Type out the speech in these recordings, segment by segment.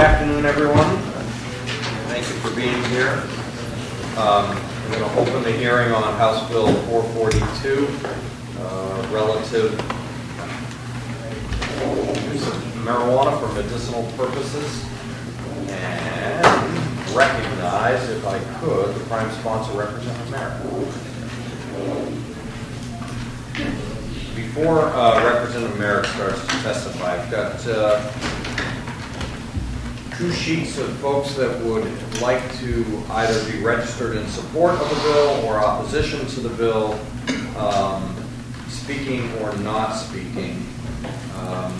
afternoon, everyone. Thank you for being here. Um, We're going to open the hearing on House Bill 442 uh, relative to use of marijuana for medicinal purposes. And recognize, if I could, the prime sponsor, Representative Merrick. Before uh, Representative Merrick starts to testify, I've got uh, two sheets of folks that would like to either be registered in support of the bill or opposition to the bill, um, speaking or not speaking. Um,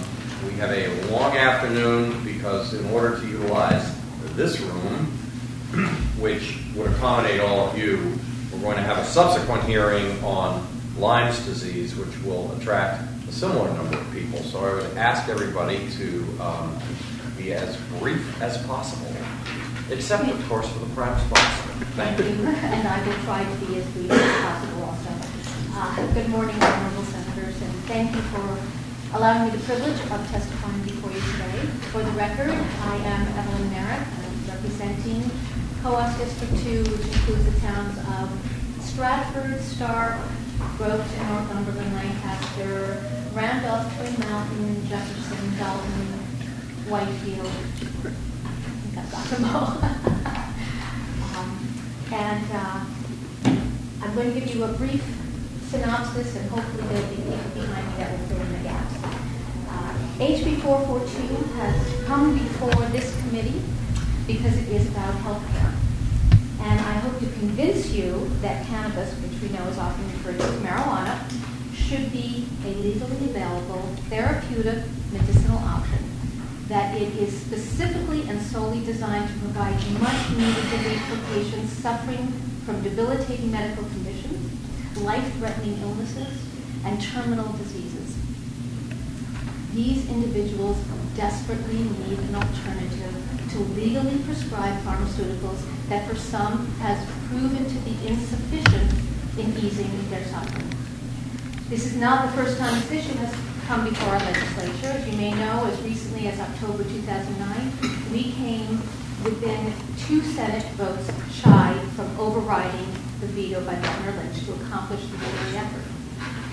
We have a long afternoon because in order to utilize this room, which would accommodate all of you, we're going to have a subsequent hearing on Lyme's disease, which will attract a similar number of people. So I would ask everybody to um, be as brief as possible, except, of course, for the prime sponsor. Thank you. And I will try to be as brief as possible also. Uh, Good morning, honorable senators, and thank you for allowing me the privilege of testifying before you today. For the record, I am Evelyn Merrick, I'm representing Coos District 2, which includes the towns of Stratford, Stark, Groveton, Northumberland, Lancaster, Randolph, Twin Mountain, Jefferson, Dalton, Whitefield. I think I've got them all. Um, And uh, I'm going to give you a brief synopsis, and hopefully there'll be people behind me that will fill in the gaps. Uh, HB 442 has come before this committee because it is about healthcare. And I hope to convince you that cannabis, which we know is often referred to as marijuana, should be a legally available therapeutic medicinal option, that it is specifically and solely designed to provide much-needed relief for patients suffering from debilitating medical conditions, life-threatening illnesses, and terminal diseases. These individuals desperately need an alternative to legally prescribed pharmaceuticals that for some has proven to be insufficient in easing their suffering. This is not the first time this issue has come before our legislature. As you may know, as recently as October 2009, we came within two Senate votes shy from overriding the veto by Governor Lynch to accomplish the very effort.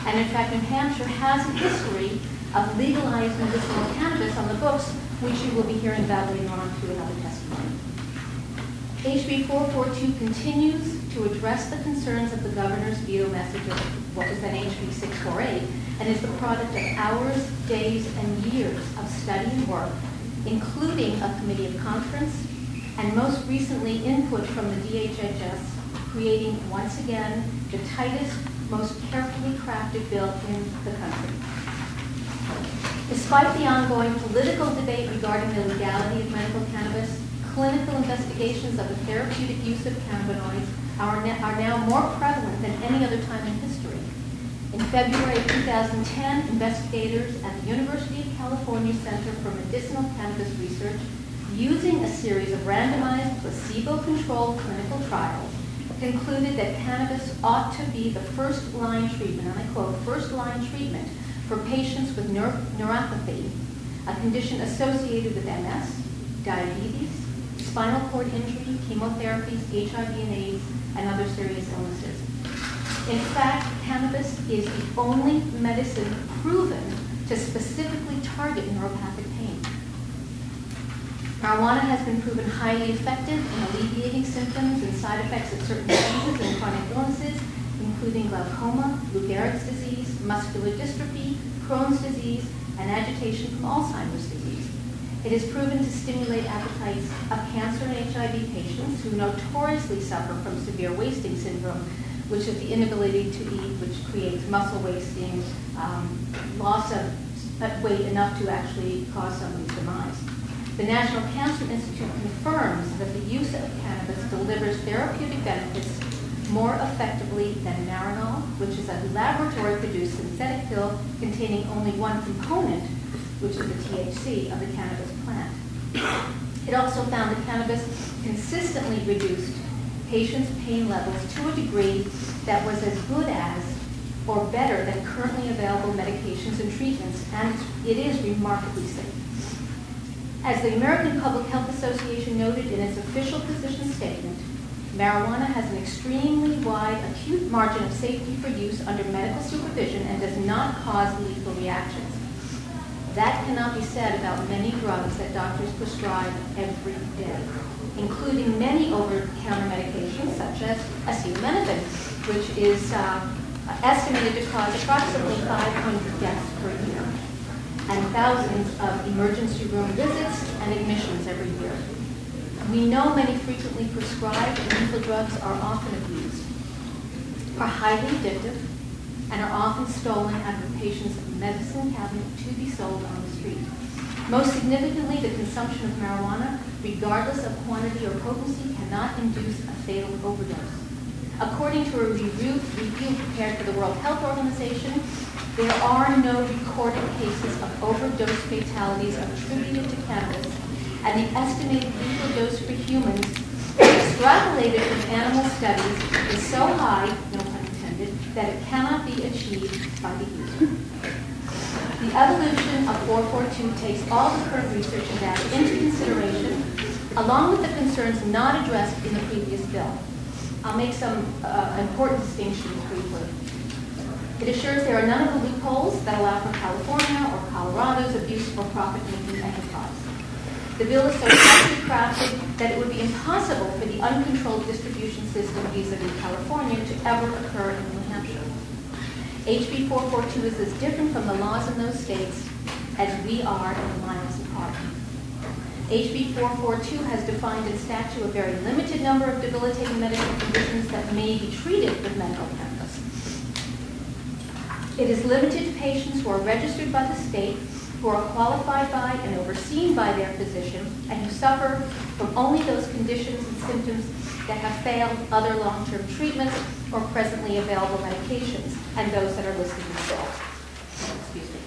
And in fact, New Hampshire has a history of legalized medicinal cannabis on the books, which you will be hearing about later on through another testimony. HB 442 continues to address the concerns of the governor's veto message of what was then HB 648 and is the product of hours, days, and years of study and work, including a committee of conference, and most recently input from the DHHS, creating once again the tightest, most carefully crafted bill in the country. Despite the ongoing political debate regarding the legality of medical cannabis, clinical investigations of the therapeutic use of cannabinoids are, are now more prevalent than any other time in history. In February 2010, investigators at the University of California Center for Medicinal Cannabis Research, using a series of randomized placebo-controlled clinical trials, concluded that cannabis ought to be the first-line treatment, and I quote, first-line treatment for patients with neur- neuropathy, a condition associated with MS, diabetes, spinal cord injury, chemotherapies, HIV and AIDS, and other serious illnesses. In fact, cannabis is the only medicine proven to specifically target neuropathic pain. Marijuana has been proven highly effective in alleviating symptoms and side effects of certain diseases and chronic illnesses, including glaucoma, Lou Gehrig's disease, muscular dystrophy, Crohn's disease, and agitation from Alzheimer's disease. It is proven to stimulate appetites of cancer and HIV patients who notoriously suffer from severe wasting syndrome, which is the inability to eat, which creates muscle wasting, um, loss of uh, weight enough to actually cause somebody's demise. The National Cancer Institute confirms that the use of cannabis delivers therapeutic benefits more effectively than Marinol, which is a laboratory-produced synthetic pill containing only one component, which is the THC of the cannabis plant. It also found that cannabis consistently reduced patients' pain levels to a degree that was as good as or better than currently available medications and treatments, and it is remarkably safe. As the American Public Health Association noted in its official position statement, marijuana has an extremely wide acute margin of safety for use under medical supervision and does not cause lethal reactions. That cannot be said about many drugs that doctors prescribe every day, including many over-the-counter medications such as acetaminophen, which is uh, estimated to cause approximately 500 deaths per year and thousands of emergency room visits and admissions every year. We know many frequently prescribed and lethal drugs are often abused, are highly addictive, and are often stolen out of a patient's medicine cabinet to be sold on the street. Most significantly, the consumption of marijuana, regardless of quantity or potency, cannot induce a fatal overdose. According to a review, review prepared for the World Health Organization, there are no recorded cases of overdose fatalities attributed to cannabis, and the estimated lethal dose for humans extrapolated from animal studies is so high, no pun intended, that it cannot be achieved by the user. The evolution of 442 takes all the current research and data into consideration, along with the concerns not addressed in the previous bill. I'll make some uh, important distinctions briefly. It assures there are none of the loopholes that allow for California or Colorado's abuse for profit-making enterprise. The bill is so tightly crafted that it would be impossible for the uncontrolled distribution system vis-a-vis California to ever occur in. HB 442 is as different from the laws in those states as we are in the miles apart. HB 442 has defined in statute a very limited number of debilitating medical conditions that may be treated with medical cannabis. It is limited to patients who are registered by the state, who are qualified by and overseen by their physician, and who suffer from only those conditions and symptoms that have failed other long-term treatments or presently available medications, and those that are listed in the bill. Excuse me.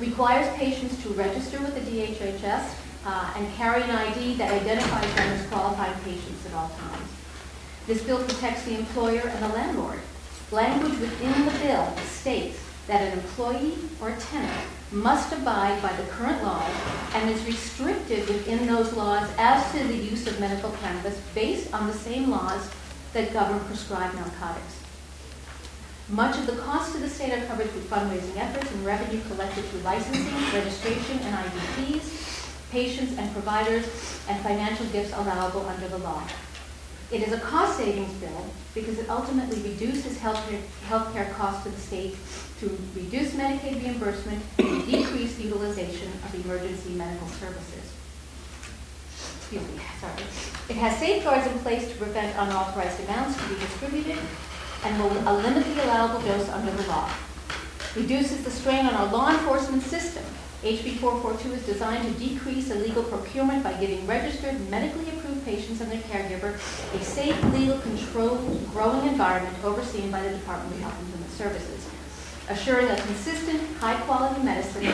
Requires patients to register with the DHHS uh, and carry an ID that identifies them as qualified patients at all times. This bill protects the employer and the landlord. Language within the bill states that an employee or tenant must abide by the current laws and is restricted within those laws as to the use of medical cannabis based on the same laws that govern prescribed narcotics. Much of the cost to the state are covered through fundraising efforts and revenue collected through licensing, registration, and ID fees, patients and providers, and financial gifts allowable under the law. It is a cost savings bill because it ultimately reduces healthcare, healthcare costs to the state to reduce Medicaid reimbursement and decrease utilization of emergency medical services. Excuse me, sorry. It has safeguards in place to prevent unauthorized amounts to be distributed and will limit the allowable dose under the law. Reduces the strain on our law enforcement system. HB 442 is designed to decrease illegal procurement by giving registered, medically approved patients and their caregiver a safe, legal, controlled, growing environment overseen by the Department of Health and Human Services, assuring a consistent, high-quality medicine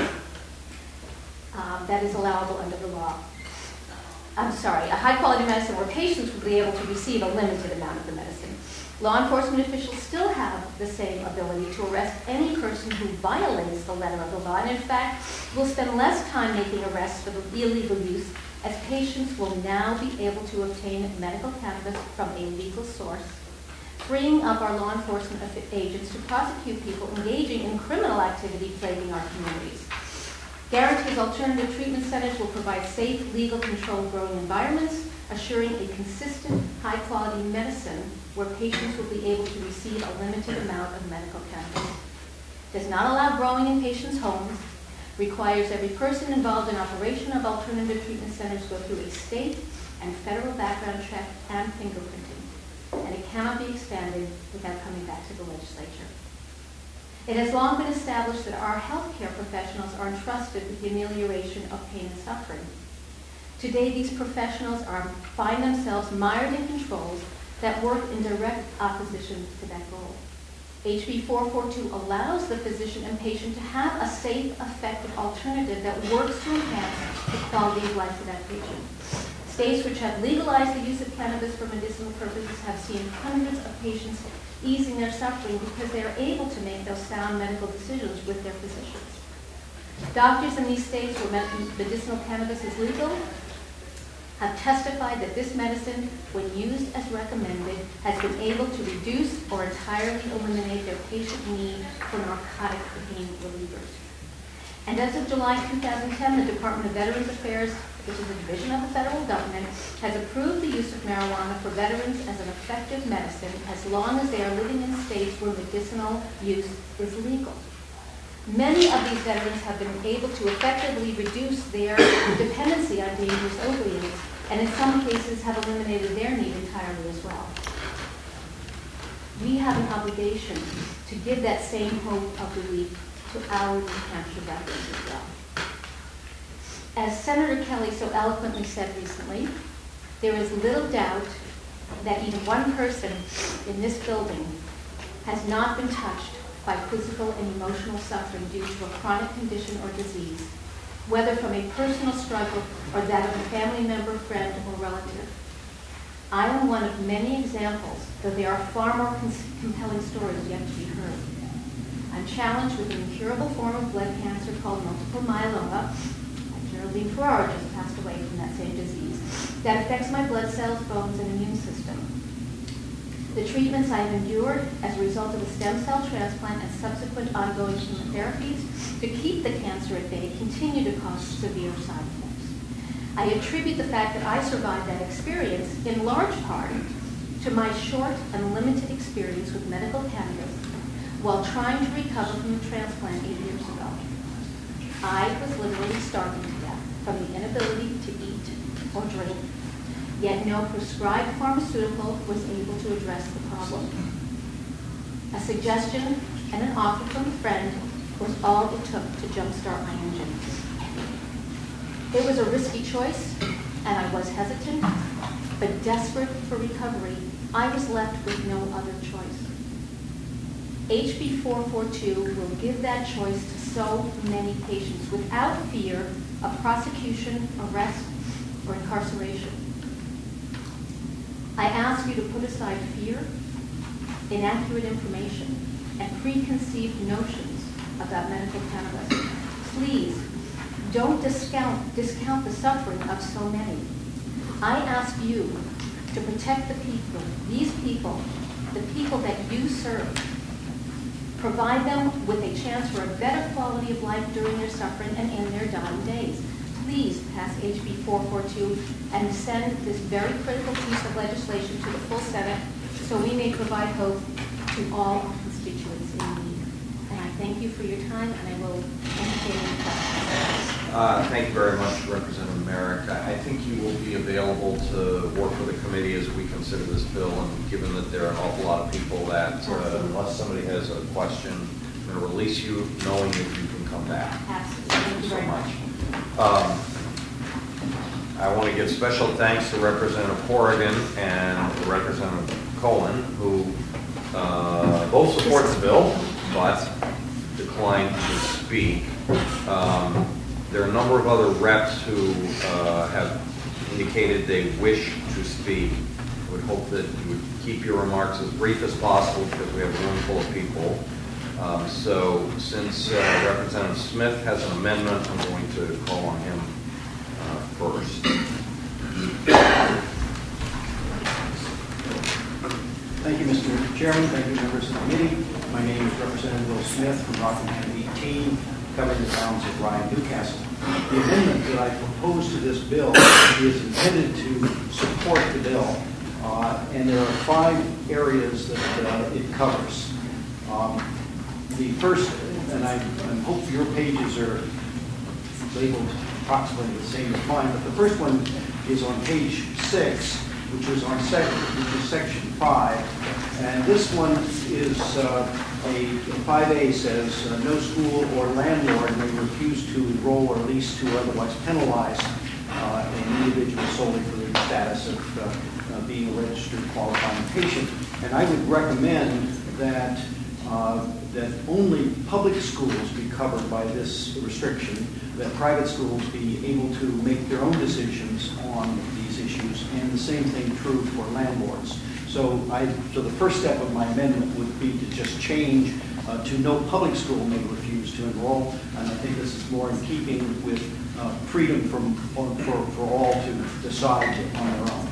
um, that is allowable under the law. I'm sorry, a high-quality medicine where patients will be able to receive a limited amount of the medicine. Law enforcement officials still have the same ability to arrest any person who violates the letter of the law, and in fact, will spend less time making arrests for the illegal use, as patients will now be able to obtain medical cannabis from a legal source, freeing up our law enforcement agents to prosecute people engaging in criminal activity plaguing our communities. Guarantees alternative treatment centers will provide safe, legal, controlled growing environments, assuring a consistent, high-quality medicine where patients will be able to receive a limited amount of medical cannabis. Does not allow growing in patients' homes, requires every person involved in operation of alternative treatment centers go through a state and federal background check and fingerprinting, and it cannot be expanded without coming back to the legislature. It has long been established that our healthcare professionals are entrusted with the amelioration of pain and suffering. Today, these professionals are, find themselves mired in controls that work in direct opposition to that goal. HB 442 allows the physician and patient to have a safe, effective alternative that works to enhance the quality of life for that patient. States which have legalized the use of cannabis for medicinal purposes have seen hundreds of patients easing their suffering because they are able to make those sound medical decisions with their physicians. Doctors in these states where medicinal cannabis is legal have testified that this medicine, when used as recommended, has been able to reduce or entirely eliminate their patient need for narcotic pain relievers. And as of July 2010, the Department of Veterans Affairs, which is a division of the federal government, has approved the use of marijuana for veterans as an effective medicine as long as they are living in states where medicinal use is legal. Many of these veterans have been able to effectively reduce their dependency on dangerous opioids, and in some cases have eliminated their need entirely as well. We have an obligation to give that same hope of relief to our New Hampshire veterans as well. As Senator Kelly so eloquently said recently, there is little doubt that even one person in this building has not been touched by physical and emotional suffering due to a chronic condition or disease, whether from a personal struggle or that of a family member, friend, or relative. I am one of many examples, though there are far more compelling stories yet to be heard. I'm challenged with an incurable form of blood cancer called multiple myeloma. Geraldine Ferraro just passed away from that same disease. That affects my blood cells, bones, and immune system. The treatments I have endured as a result of a stem cell transplant and subsequent ongoing chemotherapies to keep the cancer at bay continue to cause severe side effects. I attribute the fact that I survived that experience in large part to my short and limited experience with medical cannabis while trying to recover from a transplant eight years ago. I was literally starving from the inability to eat or drink, yet no prescribed pharmaceutical was able to address the problem. A suggestion and an offer from a friend was all it took to jumpstart my engine. It was a risky choice, and I was hesitant, but desperate for recovery, I was left with no other choice. HB 442 will give that choice to so many patients without fear of prosecution, arrest, or incarceration. I ask you to put aside fear, inaccurate information, and preconceived notions about medical cannabis. Please, don't discount, discount the suffering of so many. I ask you to protect the people, these people, the people that you serve. Provide them with a chance for a better quality of life during their suffering and in their dying days. Please pass HB 442 and send this very critical piece of legislation to the full Senate so we may provide hope to all our constituents in need. And I thank you for your time, and I will entertain any questions. Uh, Thank you very much, Representative Merrick. I think you will be available to work with the committee as we consider this bill, and given that there are an awful lot of people that, uh, unless somebody has a question, I'm going to release you knowing that you can come back. Absolutely. Thank you so very much. Um, I want to give special thanks to Representative Corrigan and Representative Cohen, who uh, both support the bill, but declined to speak. Um, There are a number of other reps who uh, have indicated they wish to speak. I Would hope that you would keep your remarks as brief as possible because we have a room full of people. Um, So since uh, Representative Smith has an amendment, I'm going to call on him uh, first. Thank you, Mr. Chairman. Thank you, members of the committee. My name is Representative Will Smith from Rockingham 18, covering the towns of Rye, Newcastle. The amendment that I propose to this bill is intended to support the bill, uh, and there are five areas that uh, it covers. Um, The first, and I I hope your pages are labeled approximately the same as mine, but the first one is on page six, which is on section, which is section five. And this one is, uh, a, five A says, uh, no school or landlord may refuse to enroll or lease to or otherwise penalize uh, an individual solely for the status of uh, uh, being a registered qualifying patient. And I would recommend that uh, that only public schools be covered by this restriction, that private schools be able to make their own decisions on issues, and the same thing true for landlords. So I, so the first step of my amendment would be to just change uh, to no public school may refuse to enroll, and I think this is more in keeping with uh, freedom from, for, for for all to decide on their own.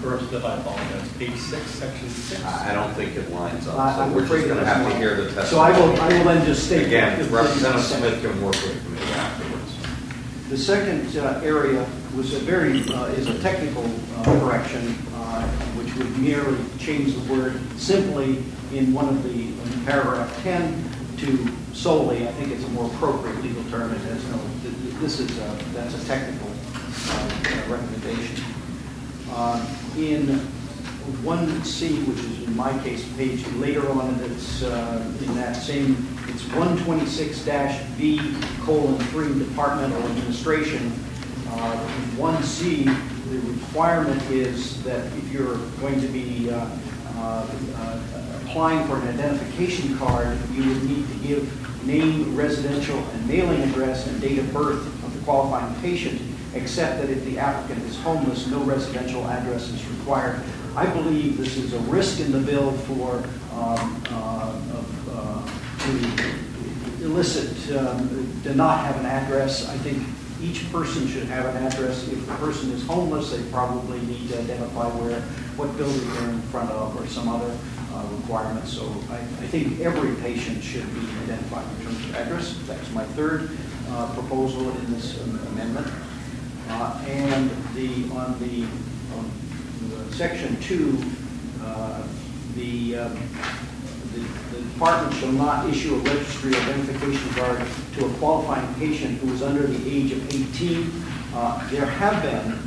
First, if I apologize, page six, section six. I I don't think it lines I- up, so I'm we're afraid just it going to have to doesn't. hear the testimony. So I will, I will then just state. Again, the- the- Representative Smith can work with the committee afterwards. The second uh, area was a very, uh, is a technical uh, correction, which would merely change the word simply in one of the, paragraph 10 to solely. I think it's a more appropriate legal term. It has no, th- th- this is, a- that's a technical recommendation. In 1C, which is in my case, page later on, it's uh, in that same, it's 126-V colon 3, Departmental Administration. Uh, in 1C, the requirement is that if you're going to be uh, uh, applying for an identification card, you would need to give name, residential, and mailing address and date of birth of the qualifying patient, except that if the applicant is homeless, no residential address is required. I believe this is a risk in the bill for, um, uh, of, uh, to elicit, um, to not have an address. I think each person should have an address. If the person is homeless, they probably need to identify where, what building they're in front of or some other uh, requirements. So I, I think every patient should be identified in terms of address. That's my third uh, proposal in this amendment. Uh, And the, on the, on the section two, uh, the, um, the the department shall not issue a registry identification card to a qualifying patient who is under the age of 18. Uh, There have been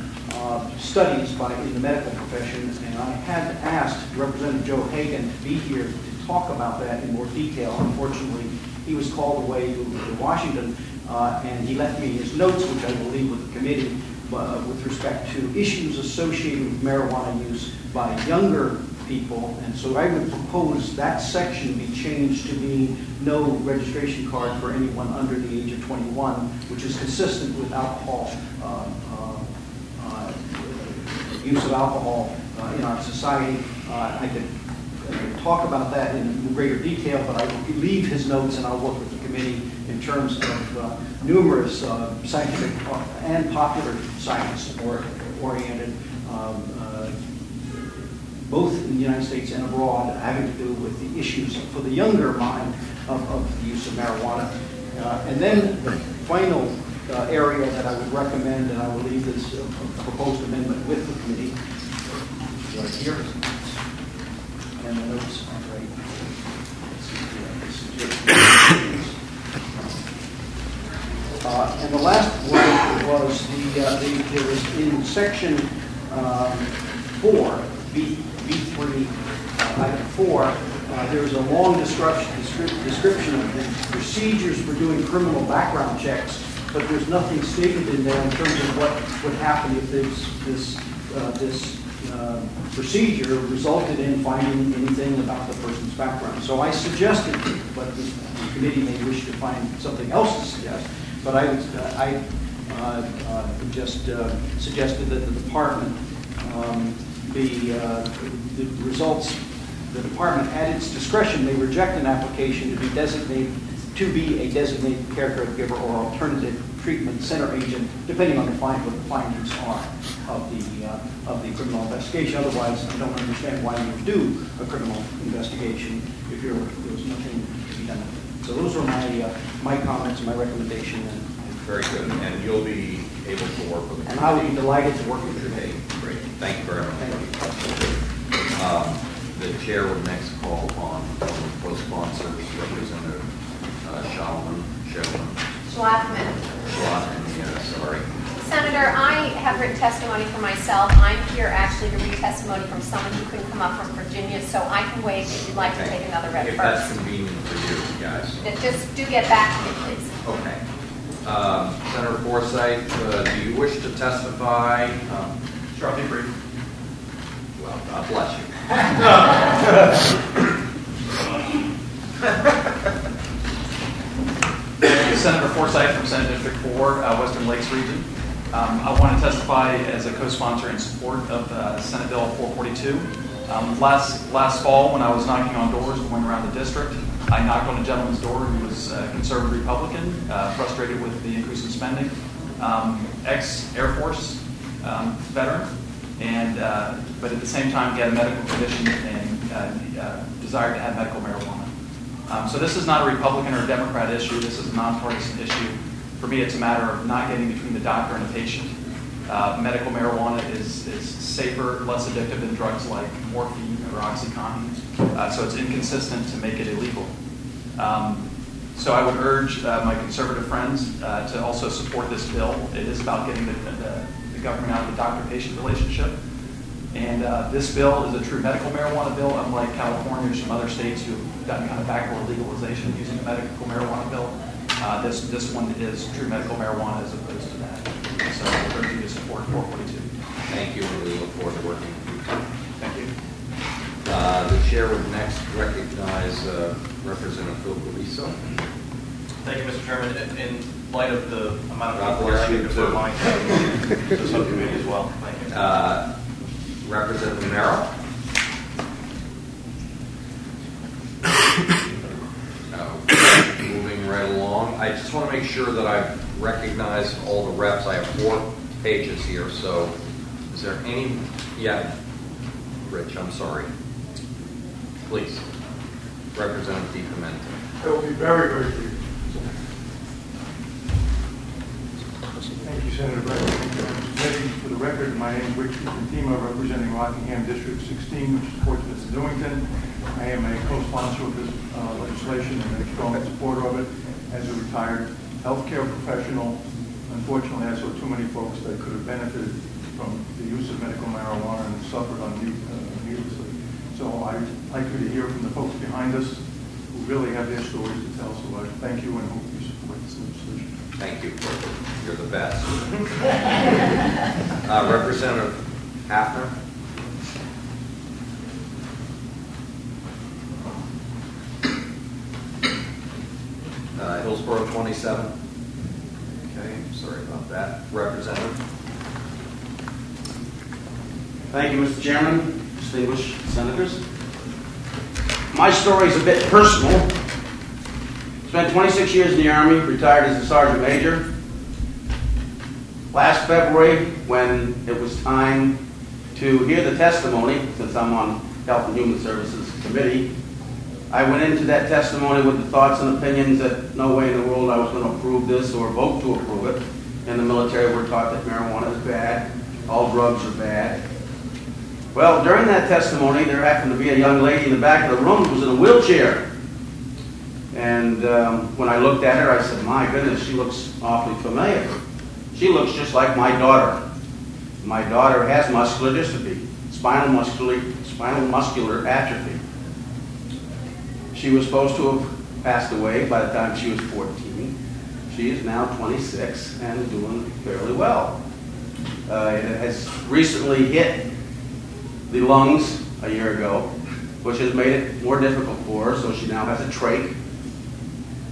studies by, in the medical profession, and I had asked Representative Joe Hagan to be here to talk about that in more detail. Unfortunately, he was called away to to Washington, uh, and he left me his notes, which I will leave with the committee, uh, with respect to issues associated with marijuana use by younger people. And so I would propose that section be changed to be no registration card for anyone under the age of 21, which is consistent with alcohol, uh, uh, uh, use of alcohol uh, in our society. Uh, I could talk about that in greater detail, but I will leave his notes and I'll work with the committee in terms of uh, numerous uh, scientific and popular science-oriented, um, uh, both in the United States and abroad, having to do with the issues for the younger mind of, of the use of marijuana. Uh, And then the final uh, area that I would recommend, and I will leave this uh, proposed amendment with the committee, right here. And the notes are right. Uh, And the last one was the, uh, the- there was in section um, four, B, B3, uh, item four, uh, was a long description, description of the procedures for doing criminal background checks, but there's nothing stated in there in terms of what would happen if this, this, uh, this uh, procedure resulted in finding anything about the person's background. So I suggested, but the committee may wish to find something else to suggest, but I, I uh, uh, just uh, suggested that the department um, be, uh, the results, the department at its discretion may reject an application to be designated, to be a designated caregiver or alternative treatment center agent, depending on the find, what the findings are of the, uh, of the criminal investigation. Otherwise, I don't understand why you do a criminal investigation if there's nothing to be done. So those are my, uh, my comments, my recommendation, and Very good, and you'll be able to work with the and I would be committee. delighted to work with you Okay, today. great, thank you very Thank much. you. Um, The chair would next call upon the co-sponsors, Representative uh, Shalman, Shalman, Schlafman. Schlotman, yeah, sorry. Senator, I have written testimony for myself. I'm here actually to read testimony from someone who couldn't come up from Virginia, so I can wait if you'd like to take another read If that's first. convenient for you guys. Then Just do get back to me, please. Okay. Um, Senator Forsythe, uh, do you wish to testify? Um, Sure, I'll be brief. Well, God bless you. Senator Forsythe from Senate District 4, uh, Western Lakes Region. Um, I want to testify as a co-sponsor in support of uh, Senate Bill 442. Um, Last, last fall, when I was knocking on doors and going around the district, I knocked on a gentleman's door who was a conservative Republican, uh, frustrated with the increase in spending, um, ex-Air Force um, veteran, and, uh, but at the same time, had a medical condition and uh, uh, desired to have medical marijuana. Um, So this is not a Republican or a Democrat issue, this is a nonpartisan issue. For me, it's a matter of not getting between the doctor and the patient. Uh, Medical marijuana is is safer, less addictive than drugs like morphine or OxyContin, Uh, so it's inconsistent to make it illegal. Um, So I would urge uh, my conservative friends uh, to also support this bill. It is about getting the- the the government out of the doctor-patient relationship. And uh, this bill is a true medical marijuana bill, unlike California or some other states who've done kind of backward legalization using a medical marijuana bill. This, this one is true medical marijuana as. So I urge you to support 442. Thank you, and we look forward to working with you. Thank you. Uh, The chair would next recognize uh, Representative Phil Luiso. Thank you, Mr. Chairman. In- In light of the amount of people here, bless I you, think defer too. mine to the subcommittee as well. Thank you. Uh, Representative Merrill? Okay, Moving right along, I just want to make sure that I recognize all the reps. I have four pages here, so is there any, yeah, Rich, I'm sorry. Please, Representative DiPentima. I will be very, very brief. Thank you, Senator Bradley. Committee, for the record, my name is Rick Fatima, representing Rockingham District 16, which is Portsmouth and Newington. I am a co-sponsor of this uh, legislation and a strong supporter of it. As a retired healthcare professional, unfortunately, I saw too many folks that could have benefited from the use of medical marijuana and suffered uh, needlessly. So I'd like you to hear from the folks behind us who really have their stories to tell. So I thank you and hope you support this legislation. Thank you, you're the best. Uh, Representative Hafner? Uh, Hillsborough 27? Okay, sorry about that. Representative? Thank you, Mr. Chairman, distinguished senators. My story is a bit personal. Spent 26 years in the Army, retired as a sergeant major. Last February, when it was time to hear the testimony, since I'm on Health and Human Services Committee, I went into that testimony with the thoughts and opinions that no way in the world I was going to approve this or vote to approve it. In the military, we're taught that marijuana is bad, all drugs are bad. Well, during that testimony, there happened to be a young lady in the back of the room who was in a wheelchair. And um, when I looked at her, I said, my goodness, she looks awfully familiar. She looks just like my daughter. My daughter has muscular dystrophy, spinal muscular, spinal muscular atrophy. She was supposed to have passed away by the time she was 14. She is now 26 and doing fairly well. Uh, it has recently hit the lungs a year ago, which has made it more difficult for her, so she now has a trach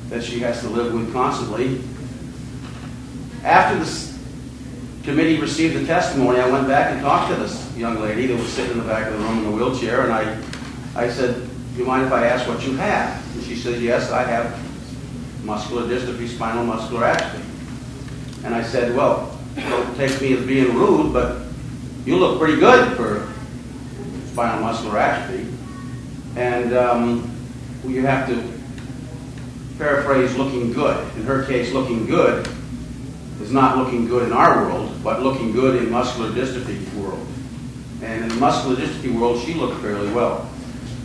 that she has to live with constantly. After the committee received the testimony, I went back and talked to this young lady that was sitting in the back of the room in a wheelchair, and I, I said, do you mind if I ask what you have? And she said, yes, I have muscular dystrophy, spinal muscular atrophy. And I said, well, don't take me as being rude, but you look pretty good for spinal muscular atrophy. And um, you have to paraphrase looking good. In her case, looking good is not looking good in our world, but looking good in muscular dystrophy world. And in the muscular dystrophy world, she looked fairly well.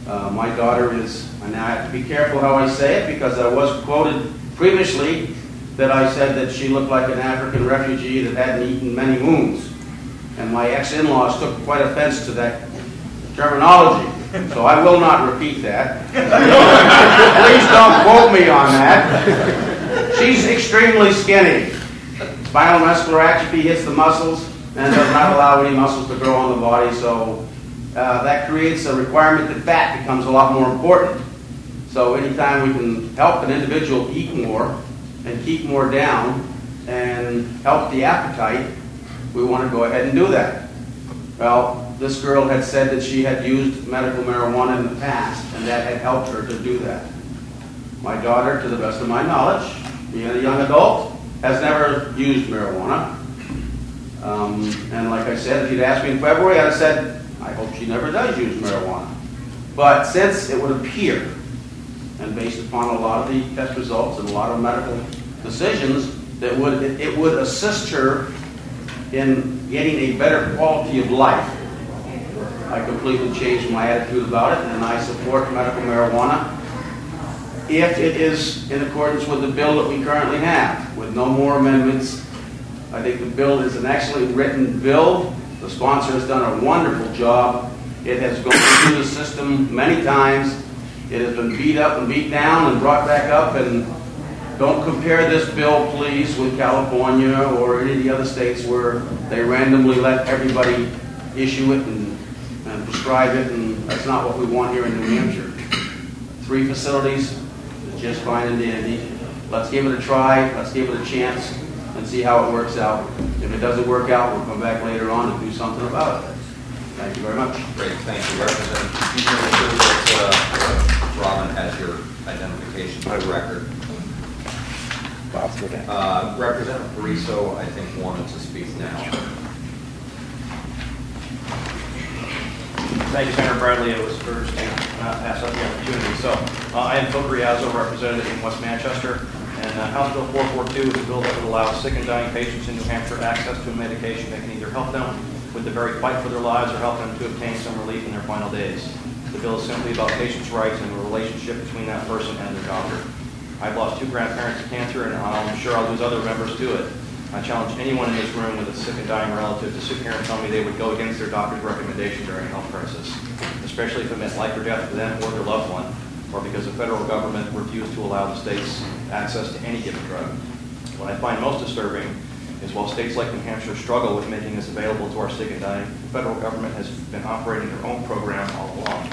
Uh, my daughter is, and I have to be careful how I say it because I was quoted previously that I said that she looked like an African refugee that hadn't eaten many moons. And my ex-in-laws took quite offense to that terminology. So I will not repeat that. Please don't quote me on that. She's extremely skinny. Spinal muscular atrophy hits the muscles and does not allow any muscles to grow on the body, so uh, that creates a requirement that fat becomes a lot more important. So anytime we can help an individual eat more and keep more down and help the appetite, we want to go ahead and do that. Well, this girl had said that she had used medical marijuana in the past, and that had helped her to do that. My daughter, to the best of my knowledge, being a young adult, has never used marijuana. Um, And like I said, if you'd asked me in February, I'd have said, I hope she never does use marijuana. But since it would appear, and based upon a lot of the test results and a lot of medical decisions, that would, it would assist her in getting a better quality of life. I completely changed my attitude about it, and I support medical marijuana if it is in accordance with the bill that we currently have, with no more amendments. I think the bill is an excellently written bill. The sponsor has done a wonderful job. It has gone through the system many times. It has been beat up and beat down and brought back up, and don't compare this bill, please, with California or any of the other states where they randomly let everybody issue it and, and prescribe it, and that's not what we want here in New Hampshire. Three facilities, just fine and dandy. Let's give it a try, let's give it a chance, and see how it works out. If it doesn't work out, we'll come back later on and do something about it. Thank you very much. Great, thank you, Representative. You can ensure that uh, Robin has your identification for the record. Uh, Representative Pariso, I think, wanted to speak now. Thank you, Senator Bradley. It was first to not pass up the opportunity. So uh, I am Phil Greazzo, representative in West Manchester. And uh, House Bill 442 is a bill that would allow sick and dying patients in New Hampshire access to a medication that can either help them with the very fight for their lives or help them to obtain some relief in their final days. The bill is simply about patients' rights and the relationship between that person and their doctor. I've lost two grandparents to cancer, and I'm sure I'll lose other members to it. I challenge anyone in this room with a sick and dying relative to sit here and tell me they would go against their doctor's recommendation during a health crisis, especially if it meant life or death for them or their loved one, or because the federal government refused to allow the states access to any given drug. What I find most disturbing is while states like New Hampshire struggle with making this available to our sick and dying, the federal government has been operating their own program all along.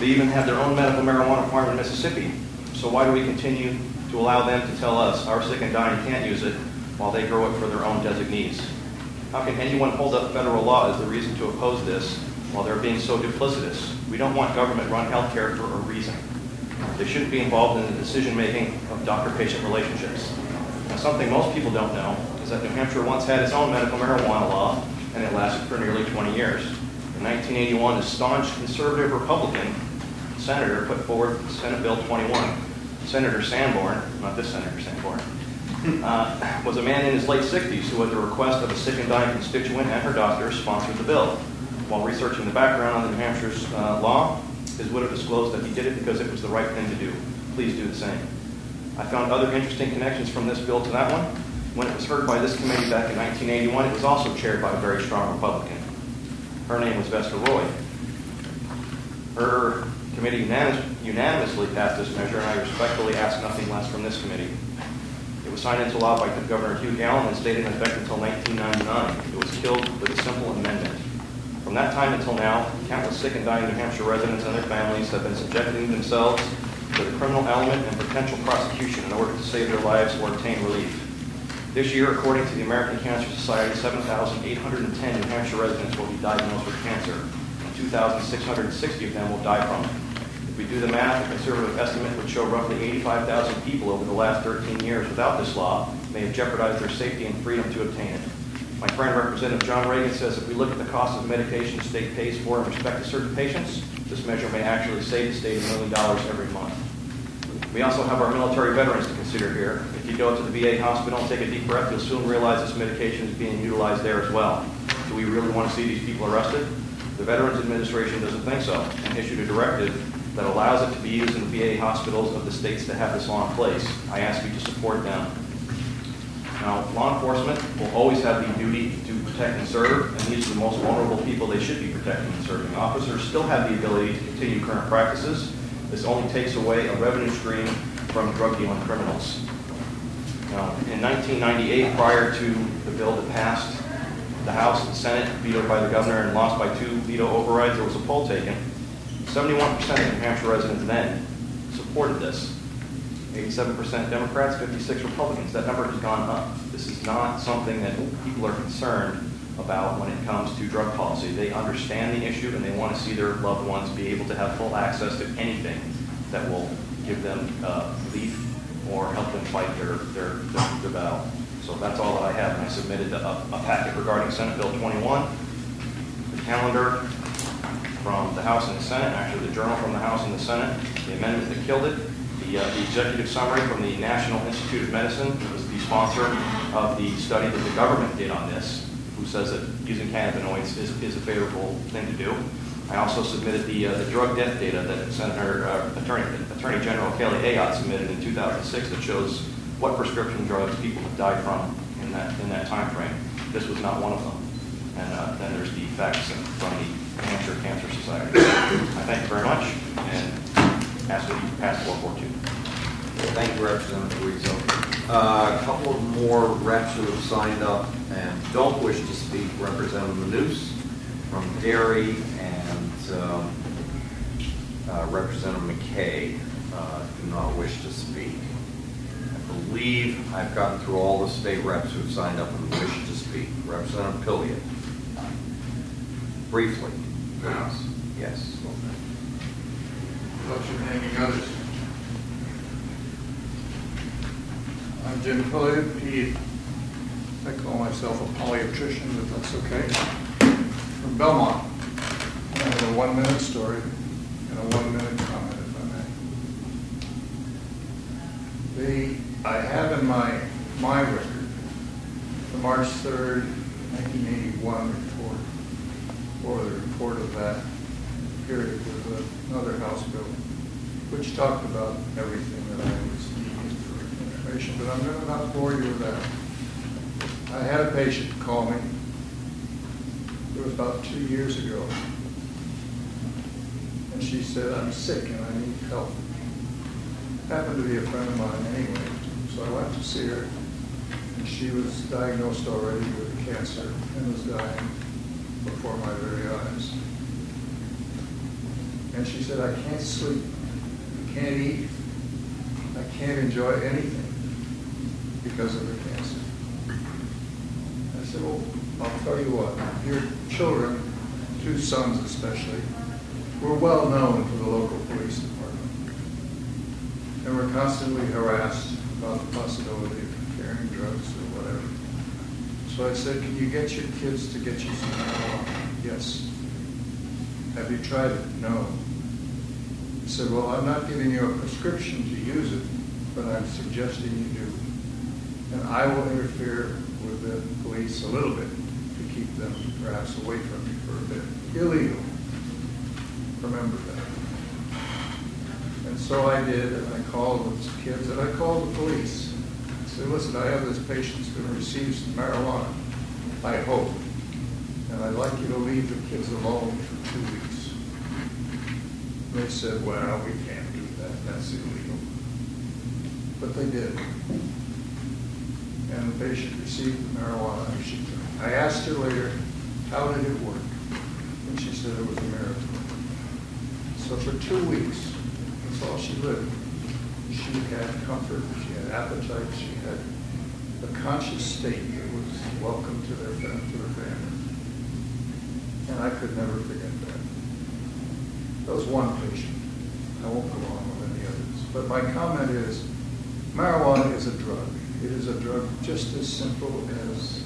They even have their own medical marijuana farm in Mississippi. So why do we continue to allow them to tell us our sick and dying can't use it while they grow it for their own designees? How can anyone hold up federal law as the reason to oppose this while they're being so duplicitous? We don't want government-run healthcare for a reason. They shouldn't be involved in the decision-making of doctor-patient relationships. Now, something most people don't know is that New Hampshire once had its own medical marijuana law, and it lasted for nearly 20 years. In 1981, a staunch conservative Republican senator put forward Senate Bill 21. Senator Sanborn, not this Senator Sanborn, uh, was a man in his late 60s who, at the request of a sick and dying constituent and her doctor, sponsored the bill. While researching the background on New Hampshire's uh, law, his widow disclosed that he did it because it was the right thing to do. Please do the same. I found other interesting connections from this bill to that one. When it was heard by this committee back in 1981, it was also chaired by a very strong Republican. Her name was Vesta Roy. Her committee unanimously passed this measure, and I respectfully ask nothing less from this committee. It was signed into law by Governor Hugh Gallen and stayed in effect until 1999. It was killed with a simple amendment. From that time until now, countless sick and dying New Hampshire residents and their families have been subjecting themselves to the criminal element and potential prosecution in order to save their lives or obtain relief. This year, according to the American Cancer Society, 7,810 New Hampshire residents will be diagnosed with cancer, and 2,660 of them will die from it. If we do the math, a conservative estimate would show roughly 85,000 people over the last 13 years without this law may have jeopardized their safety and freedom to obtain it. My friend Representative John Reagan says if we look at the cost of medication the state pays for in respect to certain patients, this measure may actually save the state a million dollars every month. We also have our military veterans to consider here. If you go to the VA hospital and take a deep breath, you'll soon realize this medication is being utilized there as well. Do we really want to see these people arrested? The Veterans Administration doesn't think so and issued a directive that allows it to be used in the VA hospitals of the states that have this law in place. I ask you to support them. Now, law enforcement will always have the duty to protect and serve, and these are the most vulnerable people they should be protecting and serving. Officers still have the ability to continue current practices. This only takes away a revenue stream from drug dealing criminals. Now, in 1998, prior to the bill that passed the House and Senate, vetoed by the governor and lost by two veto overrides, there was a poll taken. 71% of New Hampshire residents then supported this. 87% Democrats, 56 Republicans. That number has gone up. This is not something that people are concerned about when it comes to drug policy. They understand the issue and they want to see their loved ones be able to have full access to anything that will give them uh, relief or help them fight their, their, their their battle. So that's all that I have, and I submitted a, a packet regarding Senate Bill 21, the calendar from the House and the Senate, actually the journal from the House and the Senate, the amendment that killed it, the, uh, the executive summary from the National Institute of Medicine, who was the sponsor of the study that the government did on this, who says that using cannabinoids is, is a favorable thing to do. I also submitted the, uh, the drug death data that Senator, uh, Attorney, Attorney General Kelly Ayotte submitted in 2006 that shows what prescription drugs people have died from in that, in that timeframe. This was not one of them. And uh, then there's the facts from the New Cancer Society. I thank you very much and ask that you pass Bill 42. Thank you, Representative Greazzo. Uh, A couple of more reps who have signed up and don't wish to speak, Representative Manuse from Derry and um, uh, Representative McKay uh, do not wish to speak. I believe I've gotten through all the state reps who have signed up and wish to speak. Representative Pilliod. Briefly, please. Yes. Pleasure naming others. I'm Jim Pilliod, I call myself a polyatrician, but that's okay. From Belmont. I have a one-minute story and a one-minute comment, if I may. The, I have in my, my record, the March 3rd, 1981 report, or the report of that period with another House bill, which talked about everything that I but I'm going to not bore you with that. I had a patient call me, it was about two years ago, and she said, I'm sick and I need help. Happened to be a friend of mine anyway, so I went to see her, and she was diagnosed already with cancer and was dying before my very eyes. And she said, I can't sleep, I can't eat, I can't enjoy anything because of the cancer. I said, well, I'll tell you what, your children, two sons especially, were well known to the local police department and were constantly harassed about the possibility of carrying drugs or whatever. So I said, can you get your kids to get you some marijuana? Yes. Have you tried it? No. He said, well, I'm not giving you a prescription to use it, but I'm suggesting you do. And I will interfere with the police a little bit to keep them perhaps away from me for a bit. Illegal. Remember that. And so I did, and I called those kids, and I called the police. I said, listen, I have this patient who's going to receive some marijuana, I hope. And I'd like you to leave the kids alone for two weeks. They said, well, we can't do that, that's illegal. But they did. And the patient received the marijuana. She- I asked her later, how did it work? And she said it was a miracle. So for two weeks, that's all she lived. She had comfort, she had appetite, she had a conscious state that was welcome to their, to their family. And I could never forget that. That was one patient. I won't go on with any others. But my comment is, marijuana is a drug. It is a drug just as simple as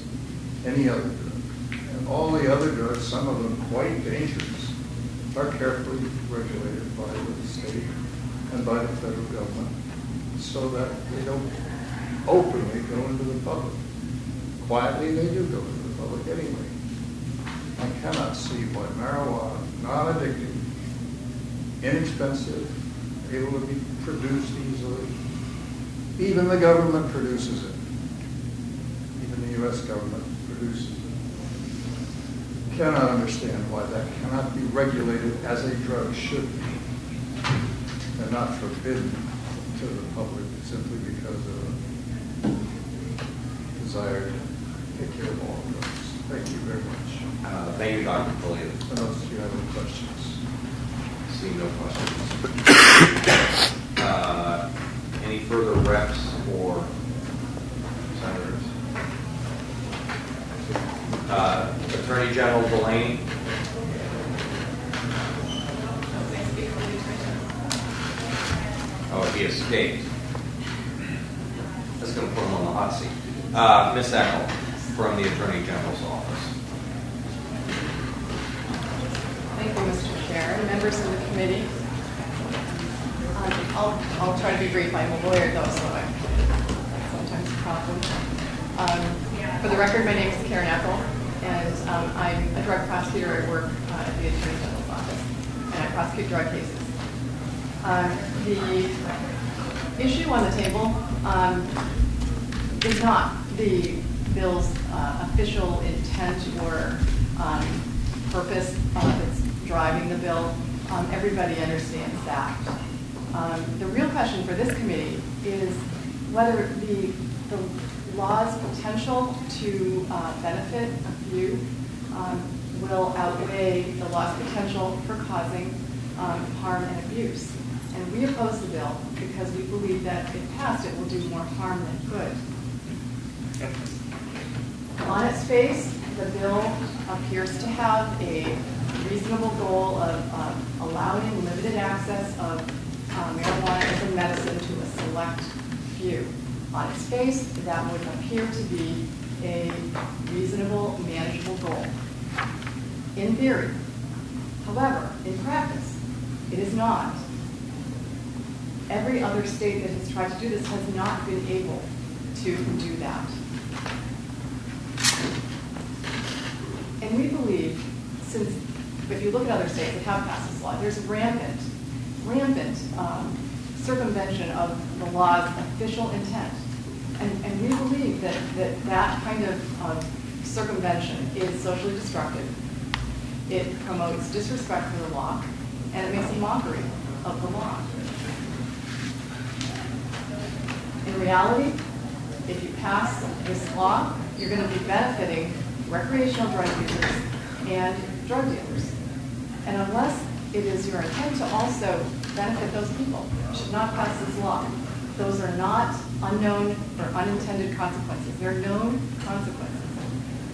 any other drug. And all the other drugs, some of them quite dangerous, are carefully regulated by the state and by the federal government so that they don't openly go into the public. Quietly, they do go into the public anyway. I cannot see why marijuana, non-addictive, inexpensive, able to be produced easily, even the government produces it. Even the U.S. government produces it. Cannot understand why that cannot be regulated as a drug should be, and not forbidden to the public simply because of a desire to take care of all drugs. Thank you very much. Uh, Thank you, Dr. Pilliod. Unless you have any questions. See no questions. Uh, Any further reps or senators? Uh, Attorney General Delaney? Oh, he escaped. That's going to put him on the hot seat. Uh, Ms. Eckel, from the Attorney General's office. Thank you, Mr. Chair, members of the committee. Um, I'll, I'll try to be brief. I'm a lawyer, though, so I problem. Um, For the record, my name is Karen Eckel, and um, I'm a drug prosecutor. I work uh, at the Attorney General's office, and I prosecute drug cases. Um, The issue on the table um, is not the bill's uh, official intent or um, purpose uh, that's driving the bill. Um, Everybody understands that. Um, The real question for this committee is whether the, the law's potential to uh, benefit a few um, will outweigh the law's potential for causing um, harm and abuse. And we oppose the bill because we believe that if passed, it will do more harm than good. On its face, the bill appears to have a reasonable goal of um, allowing limited access of uh, marijuana as a medicine to a select few. On its face, that would appear to be a reasonable, manageable goal. In theory. However, in practice, it is not. Every other state that has tried to do this has not been able to do that. And we believe, since, if you look at other states that have passed this law, there's a rampant, rampant um, circumvention of the law's official intent. And, and we believe that, that that kind of, of circumvention is socially destructive. It promotes disrespect for the law, and it makes a mockery of the law. In reality, if you pass this law, you're going to be benefiting recreational drug users and drug dealers. And unless it is your intent to also benefit those people, you should not pass this law. Those are not unknown or unintended consequences. They're known consequences.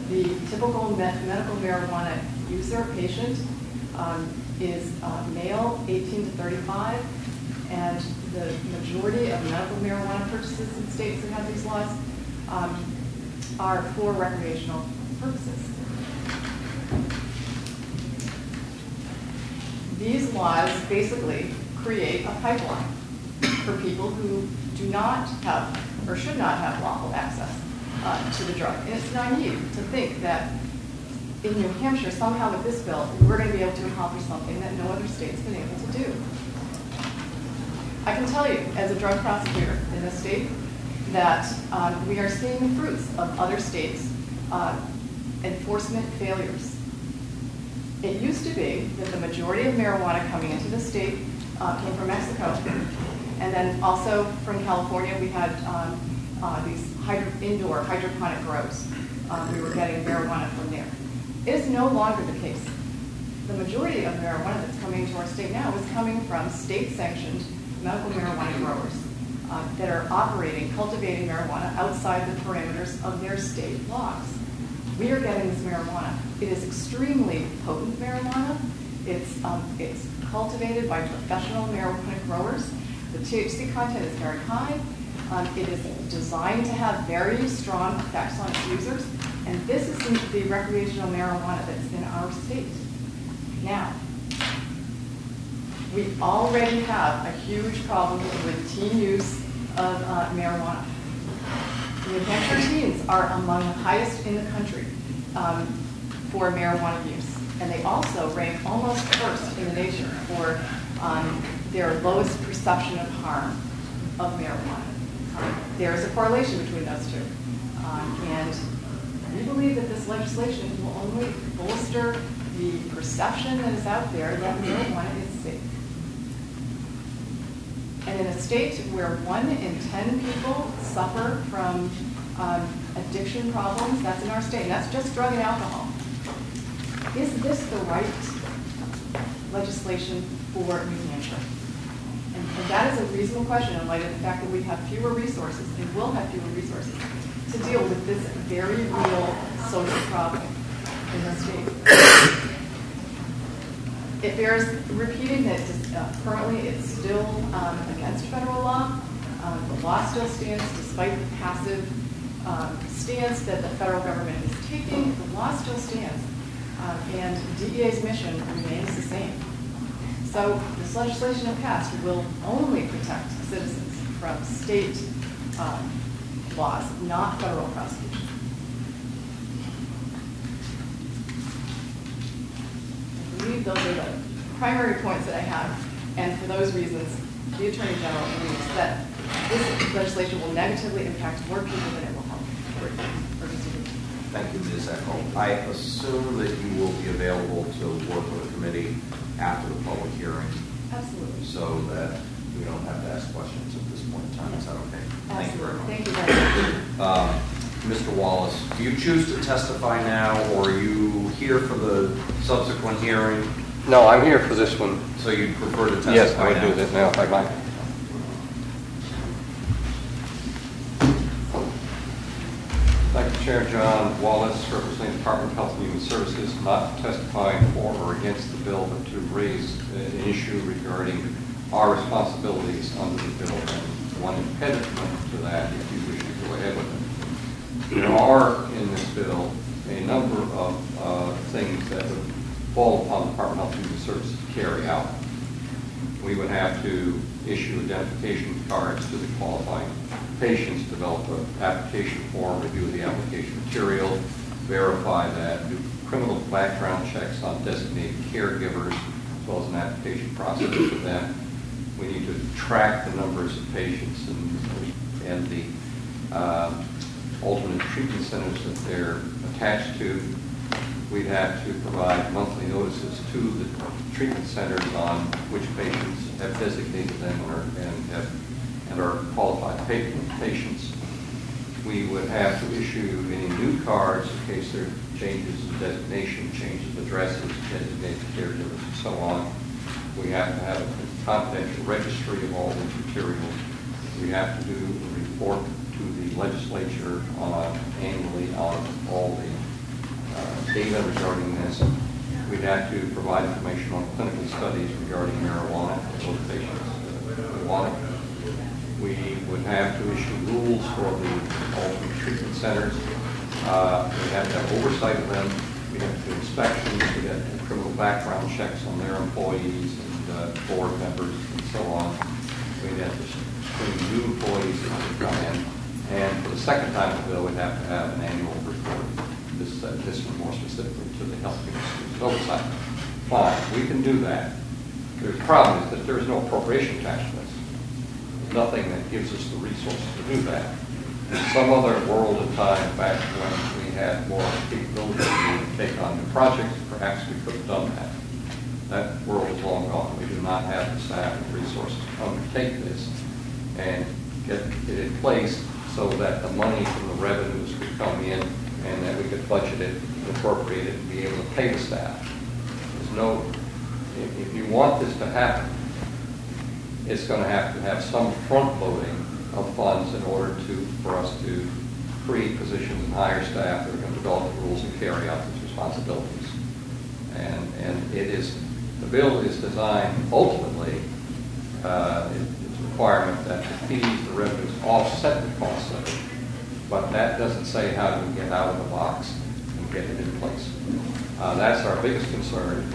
The typical me- medical marijuana user, patient, um, is uh, male, 18 to 35, and the majority of medical marijuana purchases in states that have these laws um, are for recreational purposes. These laws basically create a pipeline for people who do not have or should not have lawful access uh, to the drug. And it's naive to think that in New Hampshire, somehow with this bill, we're going to be able to accomplish something that no other state's been able to do. I can tell you, as a drug prosecutor in this state, that um, we are seeing the fruits of other states' uh, enforcement failures. It used to be that the majority of marijuana coming into the state uh, came from Mexico. And then also from California, we had um, uh, these hydro- indoor hydroponic grows. Um, we were getting marijuana from there. It is no longer the case. The majority of marijuana that's coming to our state now is coming from state-sanctioned medical marijuana growers uh, that are operating, cultivating marijuana outside the parameters of their state laws. We are getting this marijuana. It is extremely potent marijuana. It's, um, it's cultivated by professional marijuana growers. The THC content is very high. Um, it is designed to have very strong effects on its users. And this is the recreational marijuana that's in our state. Now, we already have a huge problem with teen use of uh, marijuana. New Hampshire teens are among the highest in the country um, for marijuana use. And they also rank almost first in the nation for um, their lowest perception of harm of marijuana. Um, There is a correlation between those two. Um, And we believe that this legislation will only bolster the perception that is out there that marijuana is safe. And in a state where one in 10 people suffer from um, addiction problems, that's in our state, and that's just drug and alcohol. Is this the right legislation for New Hampshire? And and that is a reasonable question in light of the fact that we have fewer resources, and will have fewer resources, to deal with this very real social problem in the state. It bears repeating that uh, currently it's still um, against federal law. Um, The law still stands despite the passive um, stance that the federal government is taking. The law still stands. Um, And DEA's mission remains the same. So this legislation if passed will only protect citizens from state um, laws, not federal prosecution. I believe those are the primary points that I have, and for those reasons, the Attorney General believes that this legislation will negatively impact more people than it will help. Or distribute. Thank you, Ms. Eckel. I assume that you will be available to work with the committee after the public hearing Absolutely. so that we don't have to ask questions at this point in time. Is that okay? Thank you very much. Thank you very much. Um, Mr. Wallace, do you choose to testify now, or are you here for the subsequent hearing? No, I'm here for this one. So you'd prefer to testify? Yes, I would do that now if I might. Chair John Wallace, representing the Department of Health and Human Services, not testifying for or against the bill, but to raise an issue regarding our responsibilities under the bill and one impediment to that if you wish to go ahead with it. There are in this bill a number of uh, things that would fall upon the Department of Health and Human Services to carry out. We would have to issue identification cards to the qualifying patients, develop an application form, review the application material, verify that, do criminal background checks on designated caregivers, as well as an application process for them. We need to track the numbers of patients and, and the um, alternate treatment centers that they're attached to. We'd have to provide monthly notices to the treatment centers on which patients have designated them are, and have, and are qualified pa- patients. We would have to issue any new cards in case there are changes in designation, changes of addresses, designated caregivers, and so on. We have to have a confidential registry of all these materials. We have to do a report to the legislature annually on all the uh, data regarding this. We'd have to provide information on clinical studies regarding marijuana for those patients want it. We would have to issue rules for the treatment centers. Uh, We'd have to have oversight of them. We'd have to do inspections, we'd have to do criminal background checks on their employees and uh, board members and so on. We'd have to screen new employees that come in. And for the second time in the bill, we'd have to have an annual report. This, uh, this one more specifically to the health ministry's oversight. Fine, we can do that. The problem is that there is no appropriation attached to this. Nothing that gives us the resources to do that. In some other world and time back when we had more capability to take on new projects, perhaps we could have done that. That world is long gone. We do not have the staff and resources to undertake this and get it in place so that the money from the revenues could come in and that we could budget it, appropriate it, and be able to pay the staff. There's no, if, if you want this to happen, it's going to have to have some front loading of funds in order to, for us to create positions and hire staff that are going to develop the rules and carry out these responsibilities. And, and it is, the bill is designed ultimately, uh, it- it's a requirement that the fees, the revenues offset the costs of it. But that doesn't say how to get out of the box and get it in place. Uh, That's our biggest concern.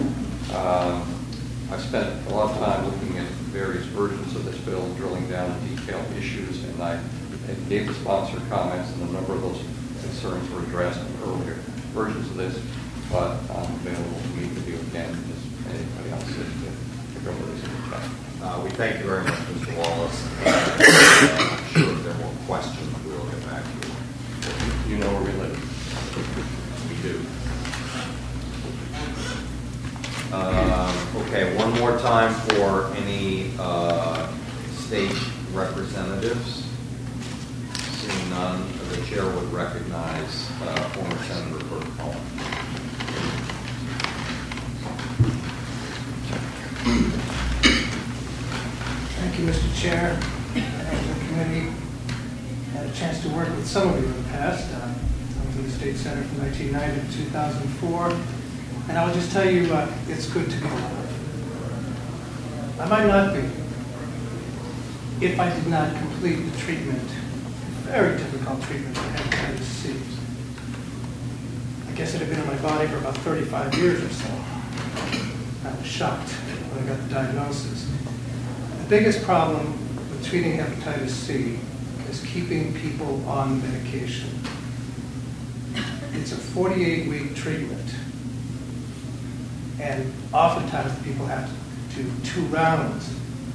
Um, I've spent a lot of time looking at various versions of this bill, drilling down in detailed issues, and I gave the sponsor comments, and a number of those concerns were addressed in earlier versions of this, but I'm available to meet with you again, as anybody else is, to go over detail. Uh, We thank you very much, Mr. Wallace. Uh, I'm sure if there are more questions, we will get back to you. You know where we live. We do. Um, Okay, one more time for any uh, state representatives. Seeing none, the chair would recognize uh, former Senator Burt. Thank you, Mr. Chair, the committee. Had a chance to work with some of you in the past. Uh, I was in the state senate from 1990 to 2004. And I'll just tell you, uh, it's good to be alive. I might not be if I did not complete the treatment, very difficult treatment for hepatitis C. I guess it had been in my body for about 35 years or so. I was shocked when I got the diagnosis. The biggest problem with treating hepatitis C is keeping people on medication. It's a 48-week treatment. And oftentimes, people have to do two rounds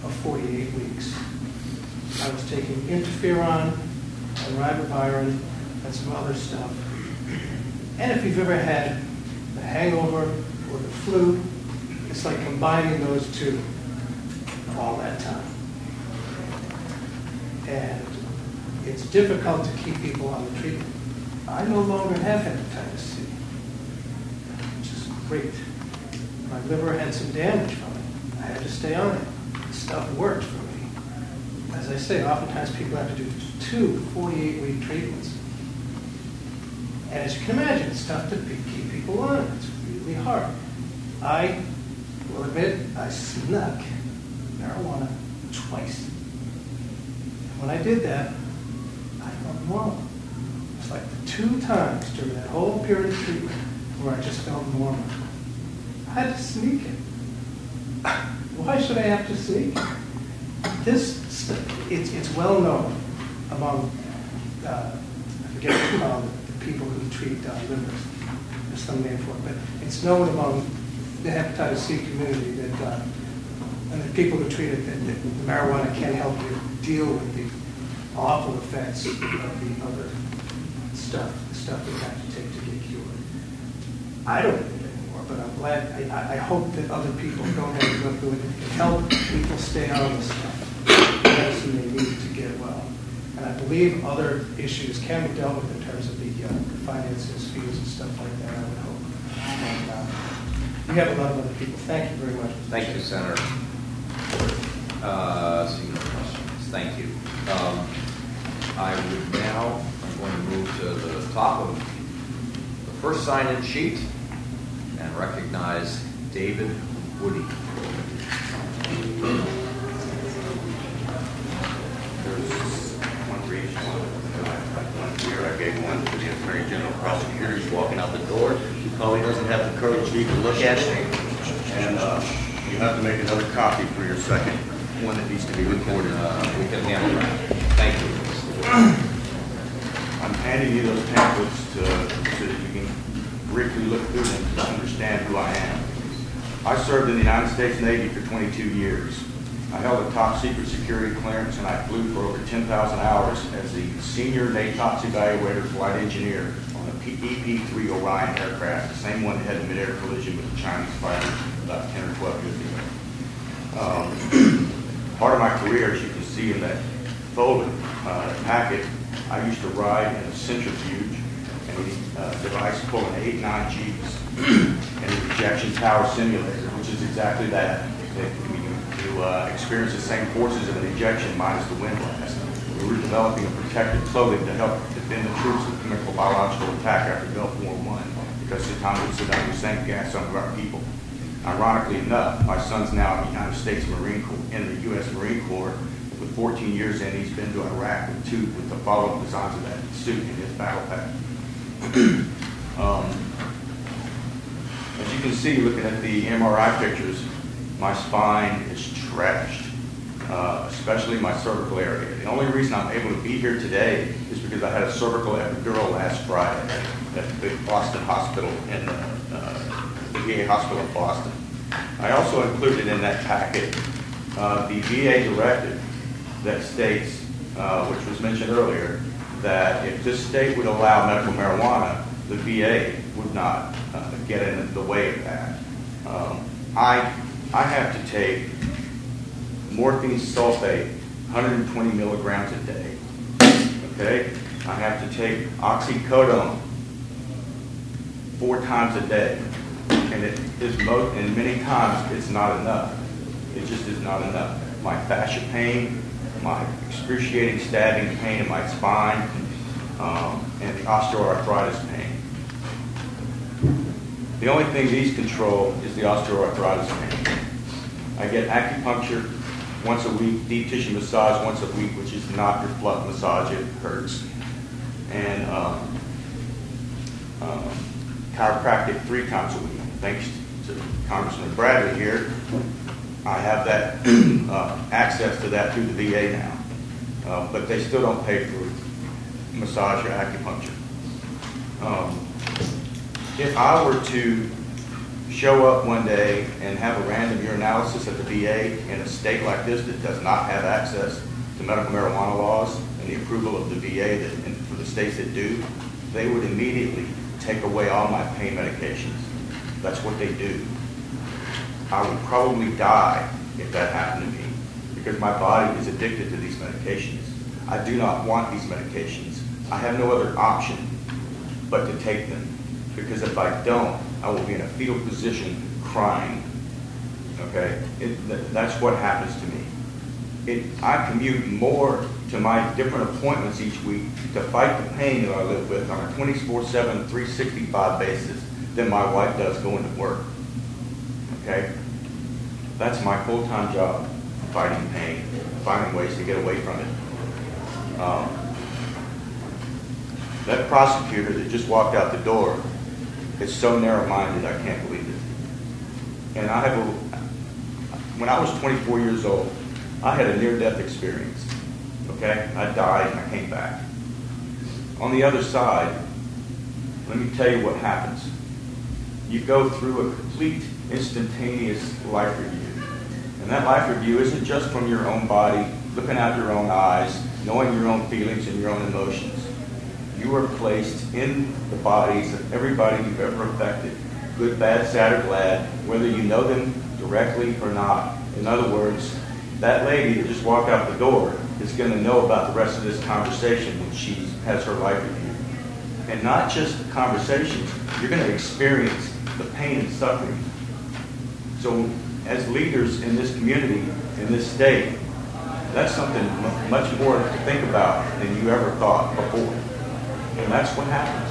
of 48 weeks. I was taking interferon and ribavirin and some other stuff. And if you've ever had the hangover or the flu, it's like combining those two all that time. And it's difficult to keep people on the treatment. I no longer have hepatitis C, which is great. My liver had some damage from it. I had to stay on it. The stuff worked for me. As I say, oftentimes people have to do two 48-week treatments. And as you can imagine, it's tough to keep people on it. It's really hard. I will admit, I snuck marijuana twice. And When I did that, I felt normal. It's like the two times during that whole period of treatment where I just felt normal. I had to sneak it. Why should I have to it? This, it's, it's well known among, uh, I forget what call it, the people who treat uh, livers. There's some name for it, but it's known among the hepatitis C community that, uh, and the people who treat it, that, that marijuana can help you deal with the awful effects of the other stuff, the stuff you have to take to get cured. I don't but I'm glad, I, I- hope that other people don't have to go through it. Can help people stay on the stuff, the medicine they need to get well. And I believe other issues can be dealt with in terms of the uh, finances, fees and stuff like that, I would hope. And, uh, We have a lot of other people. Thank you very much. Thank you, Senator. Uh, no questions, thank you. Um, I would now, I'm going to move to the top of the first sign-in sheet and recognize David Woody. There's one for each one. One here, I gave one to the Attorney General prosecutor, he's walking out the door. He probably doesn't have the courage to even look at it. And uh, you have to make another copy for your second one that needs to be recorded. Uh, We can handle that. Thank you. I'm handing you those pamphlets to, so that you can briefly look through them to understand who I am. I served in the United States Navy for 22 years. I held a top secret security clearance and I flew for over 10,000 hours as the senior NATOPS evaluator flight engineer on the EP-3 Orion aircraft, the same one that had the mid-air collision with the Chinese fighter about 10 or 12 years ago. Um, Part of my career, as you can see in that folded uh, packet, I used to ride in a centrifuge a uh, device pulling eight, nine Gs and an ejection tower simulator, which is exactly that. That you, uh, experience the same forces of an ejection minus the wind blast. We were developing a protective clothing to help defend the troops from chemical biological attack after Gulf War One, because Saddam Saddam Hussein some of our people. Ironically enough, my son's now in the United States Marine Corps, in the U.S. Marine Corps. With 14 years in, he's been to Iraq with two, with the follow-up designs of that suit in his battle pack. Um, as you can see, looking at the MRI pictures, my spine is trashed, uh, especially my cervical area. The only reason I'm able to be here today is because I had a cervical epidural last Friday at the Boston Hospital in uh, the VA Hospital in Boston. I also included in that packet uh, the VA directive that states, uh, which was mentioned earlier, that if this state would allow medical marijuana, the VA would not uh, get in the way of that. Um, I, I have to take morphine sulfate, 120 milligrams a day. Okay? I have to take oxycodone four times a day. And it is mo, and many times it's not enough. It just is not enough. My fascia pain, my excruciating stabbing pain in my spine, um, and the osteoarthritis pain. The only thing these control is the osteoarthritis pain. I get acupuncture once a week, deep tissue massage once a week, which is not your fluff massage, it hurts. And um, um, chiropractic three times a week. Thanks to Congressman Bradley here, I have that uh, access to that through the VA now. Uh, but they still don't pay for massage or acupuncture. Um, if I were to show up one day and have a random urinalysis at the VA in a state like this that does not have access to medical marijuana laws and the approval of the VA that, and for the states that do, they would immediately take away all my pain medications. That's what they do. I would probably die if that happened to me because my body is addicted to these medications. I do not want these medications. I have no other option but to take them because if I don't, I will be in a fetal position crying. Okay? It, th- that's what happens to me. It, I commute more to my different appointments each week to fight the pain that I live with on a 24-7, 365 basis than my wife does going to work. Okay? That's my full-time job, fighting pain, finding ways to get away from it. Um, that prosecutor that just walked out the door is so narrow-minded, I can't believe it. And I have a, when I was 24 years old, I had a near-death experience. Okay? I died and I came back. On the other side, let me tell you what happens. You go through a complete, instantaneous life review. And that life review isn't just from your own body, looking out your own eyes, knowing your own feelings and your own emotions. You are placed in the bodies of everybody you've ever affected, good, bad, sad, or glad, whether you know them directly or not. In other words, that lady that just walked out the door is going to know about the rest of this conversation when she has her life review. And not just the conversations, you're going to experience the pain and suffering. So, as leaders in this community, in this state, that's something mu- much more to think about than you ever thought before. And that's what happens.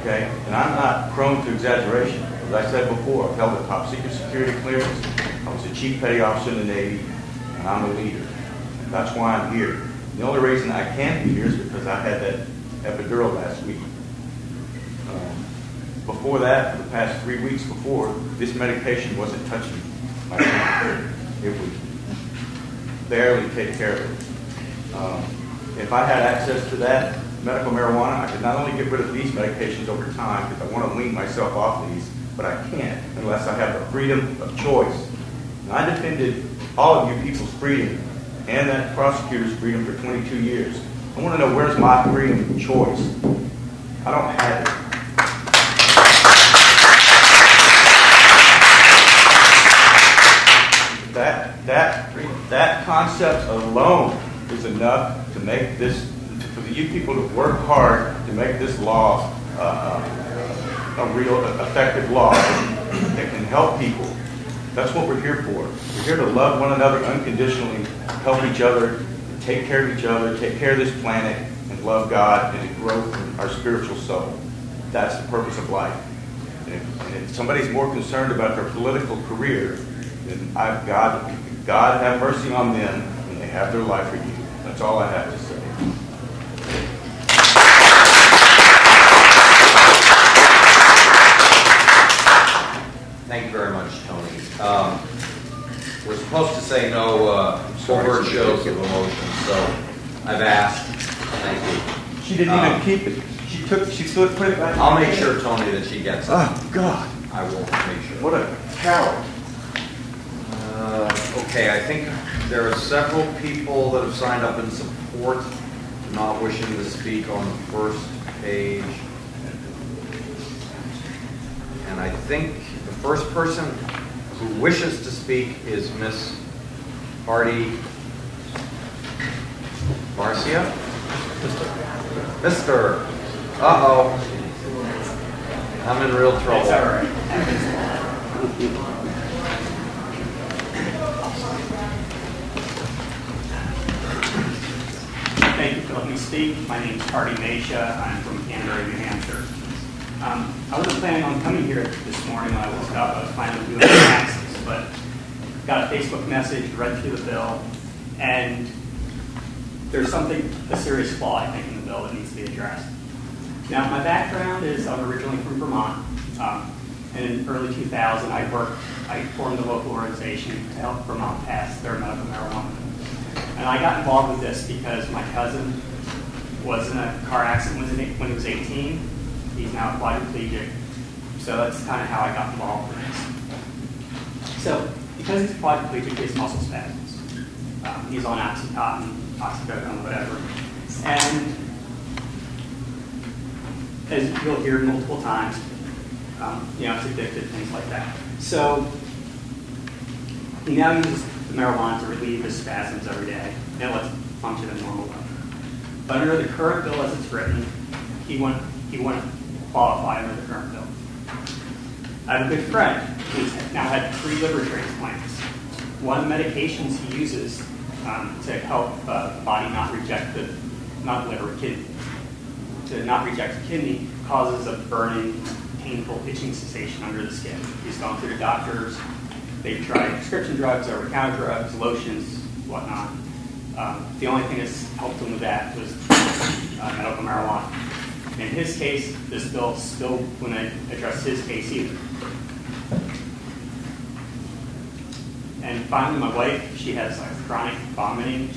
Okay? And I'm not prone to exaggeration. As I said before, I've held a top secret security clearance. I was a chief petty officer in the Navy, and I'm a leader. That's why I'm here. The only reason I can't be here is because I had that epidural last week. Um, before that, for the past three weeks before, this medication wasn't touching my It would barely take care of it. Um, if I had access to that medical marijuana, I could not only get rid of these medications over time, because I want to wean myself off these, but I can't unless I have the freedom of choice. And I defended all of you people's freedom and that prosecutor's freedom for 22 years. I want to know where's my freedom of choice? I don't have it. That, that, concept alone is enough to make this, for you people to work hard to make this law uh, a real, effective law that can help people. That's what we're here for. We're here to love one another unconditionally, help each other, take care of each other, take care of this planet, and love God and grow our spiritual soul. That's the purpose of life. And if, and if somebody's more concerned about their political career, then I've God, God have mercy on them when they have their life renewed. That's all I have to say. Thank you very much, Tony. Um, We're supposed to say no uh, overt shows of emotion, so I've asked. Thank you. She didn't even Um, keep it. She took, she still put it back. I'll make sure, Tony, that she gets it. Oh, God. I will make sure. What a coward. Uh, Okay, I think there are several people that have signed up in support, not wishing to speak on the first page. And I think the first person who wishes to speak is Miss Hardy Marcia? Mister, uh-oh. I'm in real trouble. Thank you for letting me speak. My name is Hardy Masha. I'm from Canterbury, New Hampshire. Um, I wasn't planning on coming here this morning when I woke up. I was planning on doing taxes, but got a Facebook message, read through the bill, and there's something, a serious flaw, I think, in the bill that needs to be addressed. Now, my background is I'm originally from Vermont. Um, and in early 2000, I worked, I formed a local organization to help Vermont pass their medical marijuana. And I got involved with this because my cousin was in a car accident when he was- when he was 18. He's now quadriplegic. So that's kind of how I got involved with this. So because he's quadriplegic, he has muscle spasms. Um, he's on oxycontin, oxycodone, whatever. And as you'll hear multiple times, um, you know, it's addicted, things like that. So he now uses marijuana to relieve his spasms every day and lets function in normal life. But under the current bill as it's written, he wouldn't, he wouldn't qualify under the current bill. I have a good friend who's now had three liver transplants. One of the medications he uses um, to help uh, the body not reject the, not liver, kidney, to not reject the kidney causes a burning, painful itching sensation under the skin. He's gone through the doctors. They've tried prescription drugs, over-the-counter drugs, lotions, whatnot. Um, the only thing that's helped him with that was uh, medical marijuana. In his case, this bill still wouldn't address his case either. And finally, my wife, she has a chronic vomiting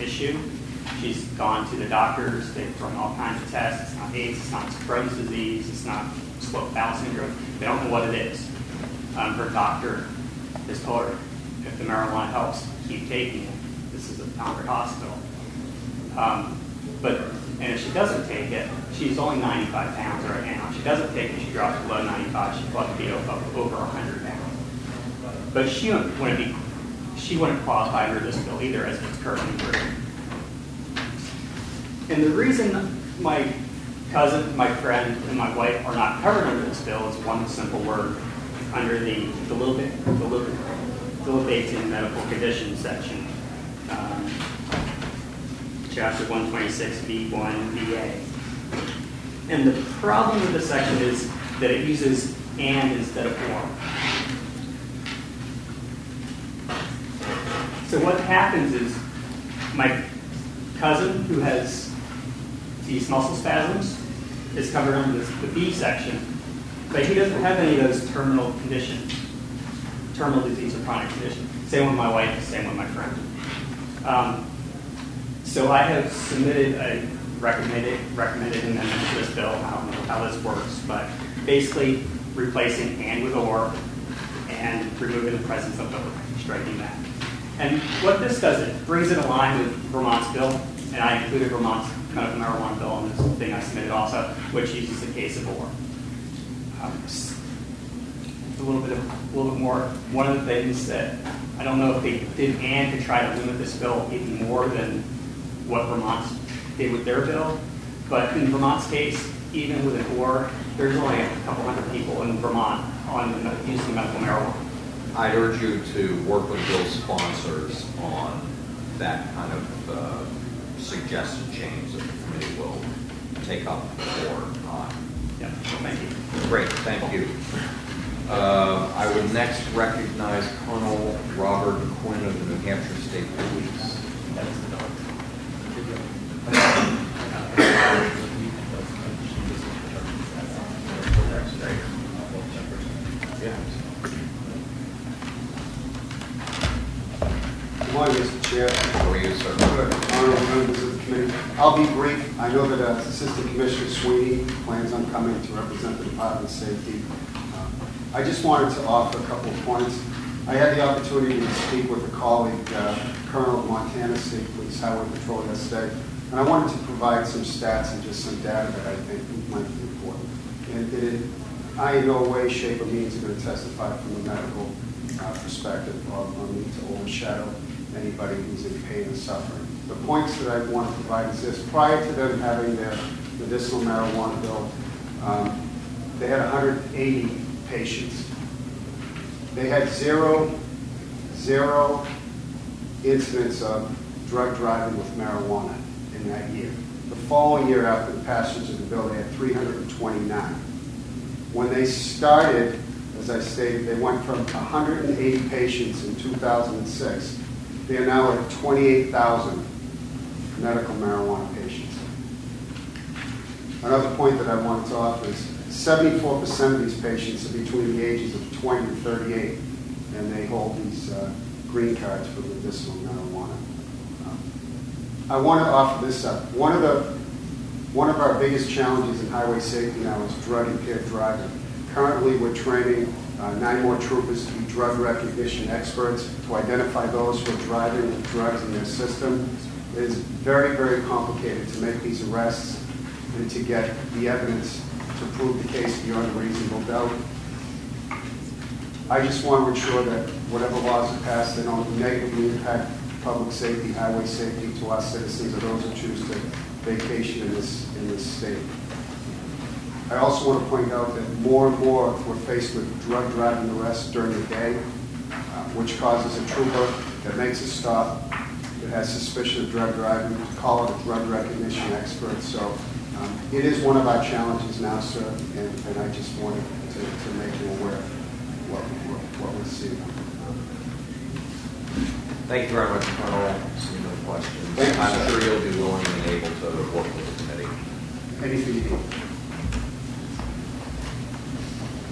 issue. She's gone to the doctors, they've run all kinds of tests. It's not AIDS, it's not Crohn's disease, it's not slow bowel syndrome. They don't know what it is. Um, her doctor has told if the marijuana helps, keep taking it. This is a Concord hospital. Um, but, and if she doesn't take it, she's only 95 pounds right now. If she doesn't take it, she drops below 95, she'd probably be over, over 100 pounds. But she wouldn't be, she wouldn't qualify under this bill either as it's currently written. And the reason my cousin, my friend, and my wife are not covered under this bill is one simple word under the debilitating medical conditions section, um, chapter 126B1BA. And the problem with this section is that it uses and instead of or. So what happens is my cousin who has these muscle spasms is covered under the B section, but he doesn't have any of those terminal conditions, terminal disease or chronic condition. Same with my wife, same with my friend. Um, so I have submitted a recommended, recommended amendment to this bill. I don't know how this works, but basically replacing and with or and removing the presence of or, striking that. And what this does, it brings it in line with Vermont's bill, and I included Vermont's medical marijuana bill in this thing I submitted also, which uses the case of or. Um, s- a little bit of, a little bit more. One of the things that I don't know if they did and to try to limit this bill even more than what Vermont did with their bill, but in Vermont's case, even with an or, there's only a couple hundred people in Vermont on using medical marijuana. I'd urge you to work with Bill's sponsors on that kind of uh, suggested change that the committee will take up or not. Yeah, thank you. Great, thank you. Uh, I would next recognize Colonel Robert Quinn of the New Hampshire State Police. Good morning, Mr. Chair. How are you, sir? Honorable members of the committee. I'll be brief. I know that uh, Assistant Commissioner Sweeney plans on coming to represent the Department of Safety. Uh, I just wanted to offer a couple of points. I had the opportunity to speak with a colleague, uh, Colonel of Montana State Police Highway Patrol yesterday, and I wanted to provide some stats and just some data that I think might be important. And it, it- I in no way, shape, or means are going to testify from a medical uh, perspective or mean to overshadow anybody who's in pain and suffering. The points that I want to provide is this. Prior to them having their medicinal marijuana bill, um, they had 180 patients. They had zero, zero incidents of drug driving with marijuana in that year. The following year, after the passage of the bill, they had 329. When they started, as I stated, they went from 180 patients in 2006. They are now at 28,000 medical marijuana patients. Another point that I wanted to offer is 74% of these patients are between the ages of 20 and 38, and they hold these uh, green cards for medicinal marijuana. Um, I want to offer this up. One of the one of our biggest challenges in highway safety now is drug impaired driving. Currently, we're training uh, nine more troopers to be drug recognition experts to identify those who are driving with drugs in their system. It is very, very complicated to make these arrests and to get the evidence to prove the case beyond a reasonable doubt. I just want to ensure that whatever laws are passed, they don't negatively impact public safety, highway safety to our citizens or those who choose to vacation in this, in this state. I also want to point out that more and more we're faced with drug driving arrests during the day, uh, which causes a trooper that makes a stop, has suspicion of drug driving, call it a drug recognition expert. So um, it is one of our challenges now, sir, and, and I just wanted to, to make you aware of what, what, what we're seeing. Thank you very much, Colonel. Any other questions? Thank you, I'm sure you'll be willing and able to work with the committee. Anything you need.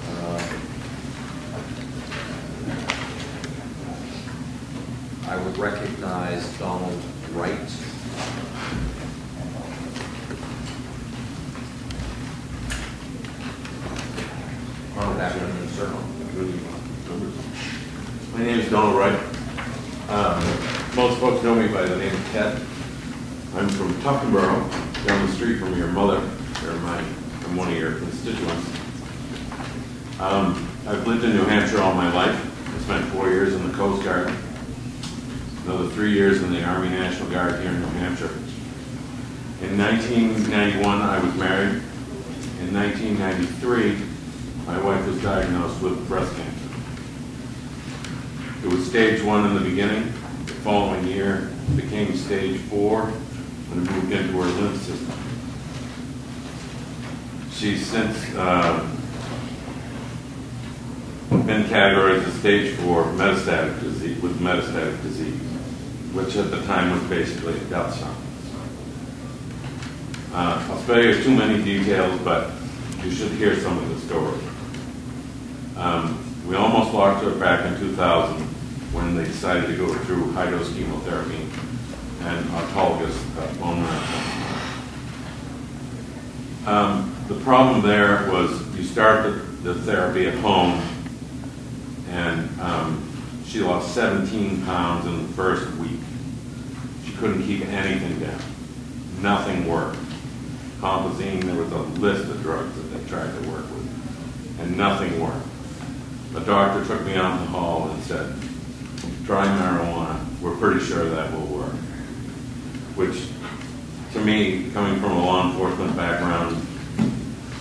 Uh, I would recognize Donald Wright. My name is Donald Wright. Um, Most folks know me by the name of Ted. I'm from Tuftonboro, down the street from your mother, or my, I'm one of your constituents. Um, I've lived in New Hampshire all my life. I spent four years in the Coast Guard, another three years in the Army National Guard here in New Hampshire. In 1991, I was married. In 1993, my wife was diagnosed with breast cancer. It was stage one in the beginning. The following year, it became stage four when it moved into her lymph system. She's since uh, been categorized as stage four metastatic disease, with metastatic disease, which at the time was basically a death sentence. Uh, I'll spare you too many details, but you should hear some of the story. Um, we almost lost her back in 2000 when they decided to go through high-dose chemotherapy and autologous uh, bone marrow transplant. Um, the problem there was you start the, the therapy at home, and um, she lost 17 pounds in the first week. She couldn't keep anything down. Nothing worked. Compazine, there was a list of drugs that they tried to work with, and nothing worked. The doctor took me out in the hall and said, try marijuana. We're pretty sure that will work. Which, to me, coming from a law enforcement background,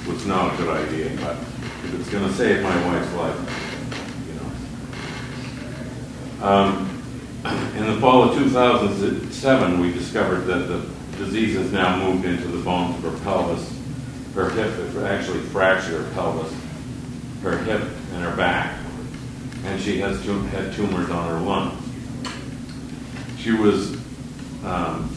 was not a good idea. But if it's going to save my wife's life. Um, in the fall of 2007, we discovered that the disease has now moved into the bones of her pelvis. Her hip, actually fractured her pelvis, her hip, and her back and she has tu- had tumors on her lungs. She was um,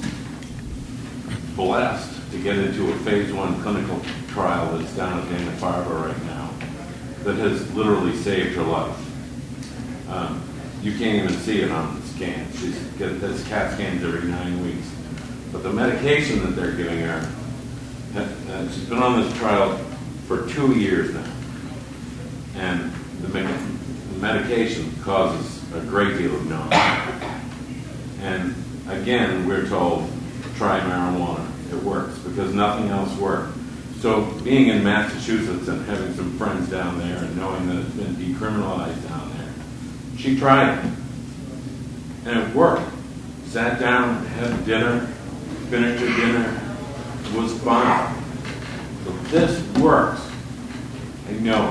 blessed to get into a phase one clinical trial that's down at Dana Farber right now that has literally saved her life. Um, you can't even see it on the scan. Get this CAT scans every nine weeks. But the medication that they're giving her, uh, she's been on this trial for two years now. And the me- medication causes a great deal of nausea. And again, we're told, try marijuana. It works because nothing else worked. So being in Massachusetts and having some friends down there and knowing that it's been decriminalized down she tried it. And it worked. Sat down, had dinner, finished her dinner, was fine. So this works. I know.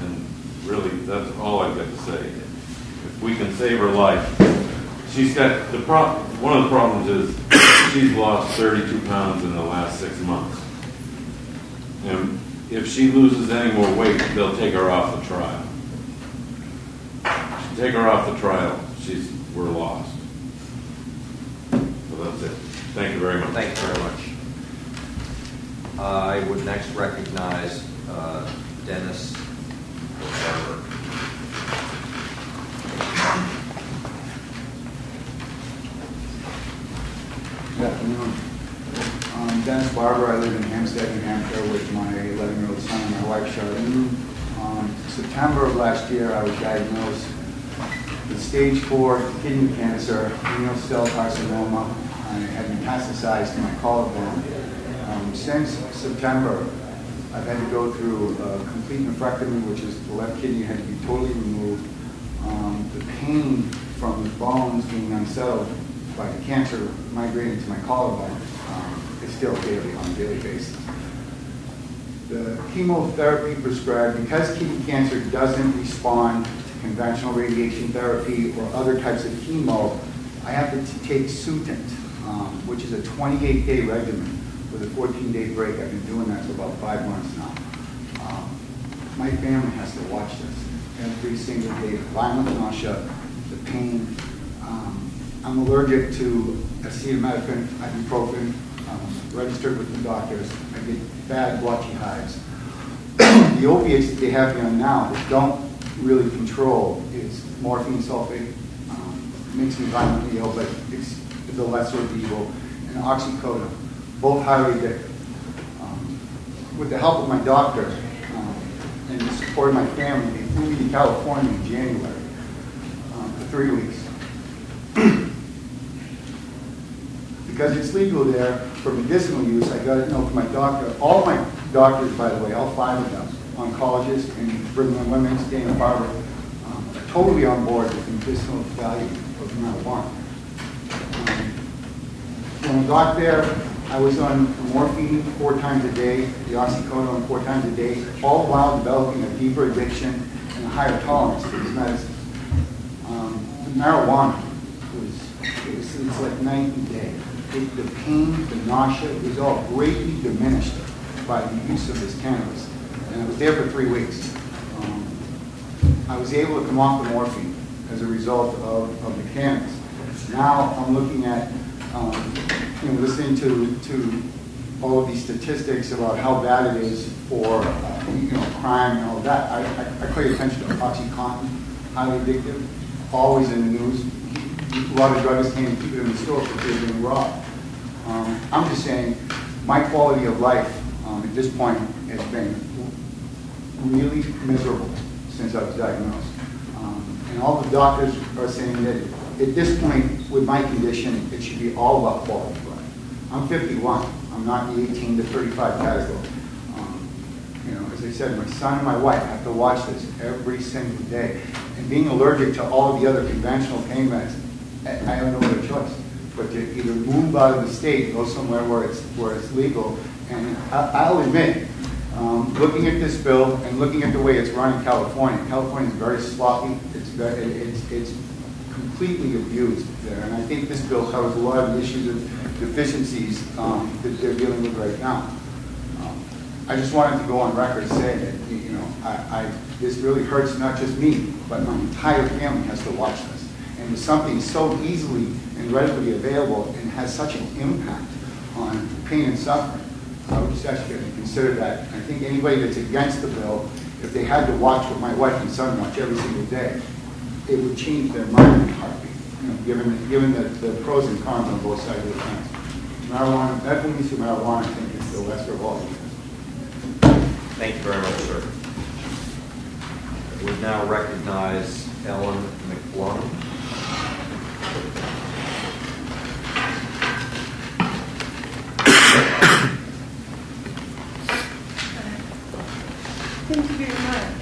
And really, that's all I've got to say. If we can save her life, she's got the problem. One of the problems is she's lost 32 pounds in the last six months, and if she loses any more weight, they'll take her off the trial. Take her off the trial, she's, we're lost. So that's it. Thank you very much. Thank you very much. I would next recognize uh, Dennis Barber. Good afternoon. Um, Dennis Barber, I live in Hampstead, New Hampshire with my 11-year-old son and my wife Charlene. Um, September of last year, I was diagnosed with stage four kidney cancer, renal cell carcinoma. I had metastasized to my collarbone. Um, Since September, I've had to go through a complete nephrectomy, which is the left kidney had to be totally removed. Um, The pain from the bones being unsettled by the cancer migrating to my collarbone um, is still daily, on a daily basis. The chemotherapy prescribed, because kidney cancer doesn't respond conventional radiation therapy or other types of chemo, I have to take Sutent, um, which is a 28-day regimen with a 14-day break. I've been doing that for about five months now. Um, My family has to watch this every single day, violent nausea, the pain. Um, I'm allergic to acetaminophen, ibuprofen, um, registered with the doctors. I get bad blotchy hives. The opiates that they have me on now don't really control is morphine sulfate. Um, it Makes me violently ill, but it's the lesser of evil, and oxycodone, both highly addictive. Um, With the help of my doctor um, and the support of my family, they flew me to California in January um, for three weeks. Because it's legal there for medicinal use, I got to know from my doctor, all my doctors, by the way, all five of them, oncologists and Brigham and Women's, Dana-Farber, um, are totally on board with the medicinal value of marijuana. Um, When I got there, I was on morphine four times a day, the oxycodone four times a day, all while developing a deeper addiction and a higher tolerance to these medicines. Um, the marijuana was, it was, it's like night and day. It, the pain, the nausea, it was all greatly diminished by the use of this cannabis. Was there for three weeks. Um, I was able to come off the morphine as a result of, of the cannabis. Now I'm looking at, um, you know, listening to, to all of these statistics about how bad it is for, uh, you know, crime and all that. I, I, I pay attention to OxyContin, highly addictive, always in the news. A lot of druggists can't keep it in the store because they're being robbed. Um, I'm just saying, my quality of life um, at this point has been really miserable since I was diagnosed. Um, And all the doctors are saying that at this point, with my condition, it should be all about quality of life. I'm 51, I'm not the 18 to 35 category. Um, You know, as I said, my son and my wife have to watch this every single day. And being allergic to all of the other conventional pain meds, I I have no other choice but to either move out of the state, go somewhere where it's, where it's legal. And I- I'll admit, um, looking at this bill and looking at the way it's run in California, California is very sloppy, it's, it's, it's completely abused there. And I think this bill covers a lot of the issues and deficiencies um, that they're dealing with right now. Um, I just wanted to go on record saying that, you know, I, I, this really hurts not just me, but my entire family has to watch this. And something so easily and readily available and has such an impact on pain and suffering. I would just ask you to consider that. I think anybody that's against the bill, if they had to watch what my wife and son watch every single day, it would change their mind in heartbeat, you know, given, given the, the pros and cons on both sides of the fence. Marijuana, medical use of marijuana, I think, is the lesser of all evils. Thank you very much, sir. We now recognize Ellen McBlum. Thank you very much.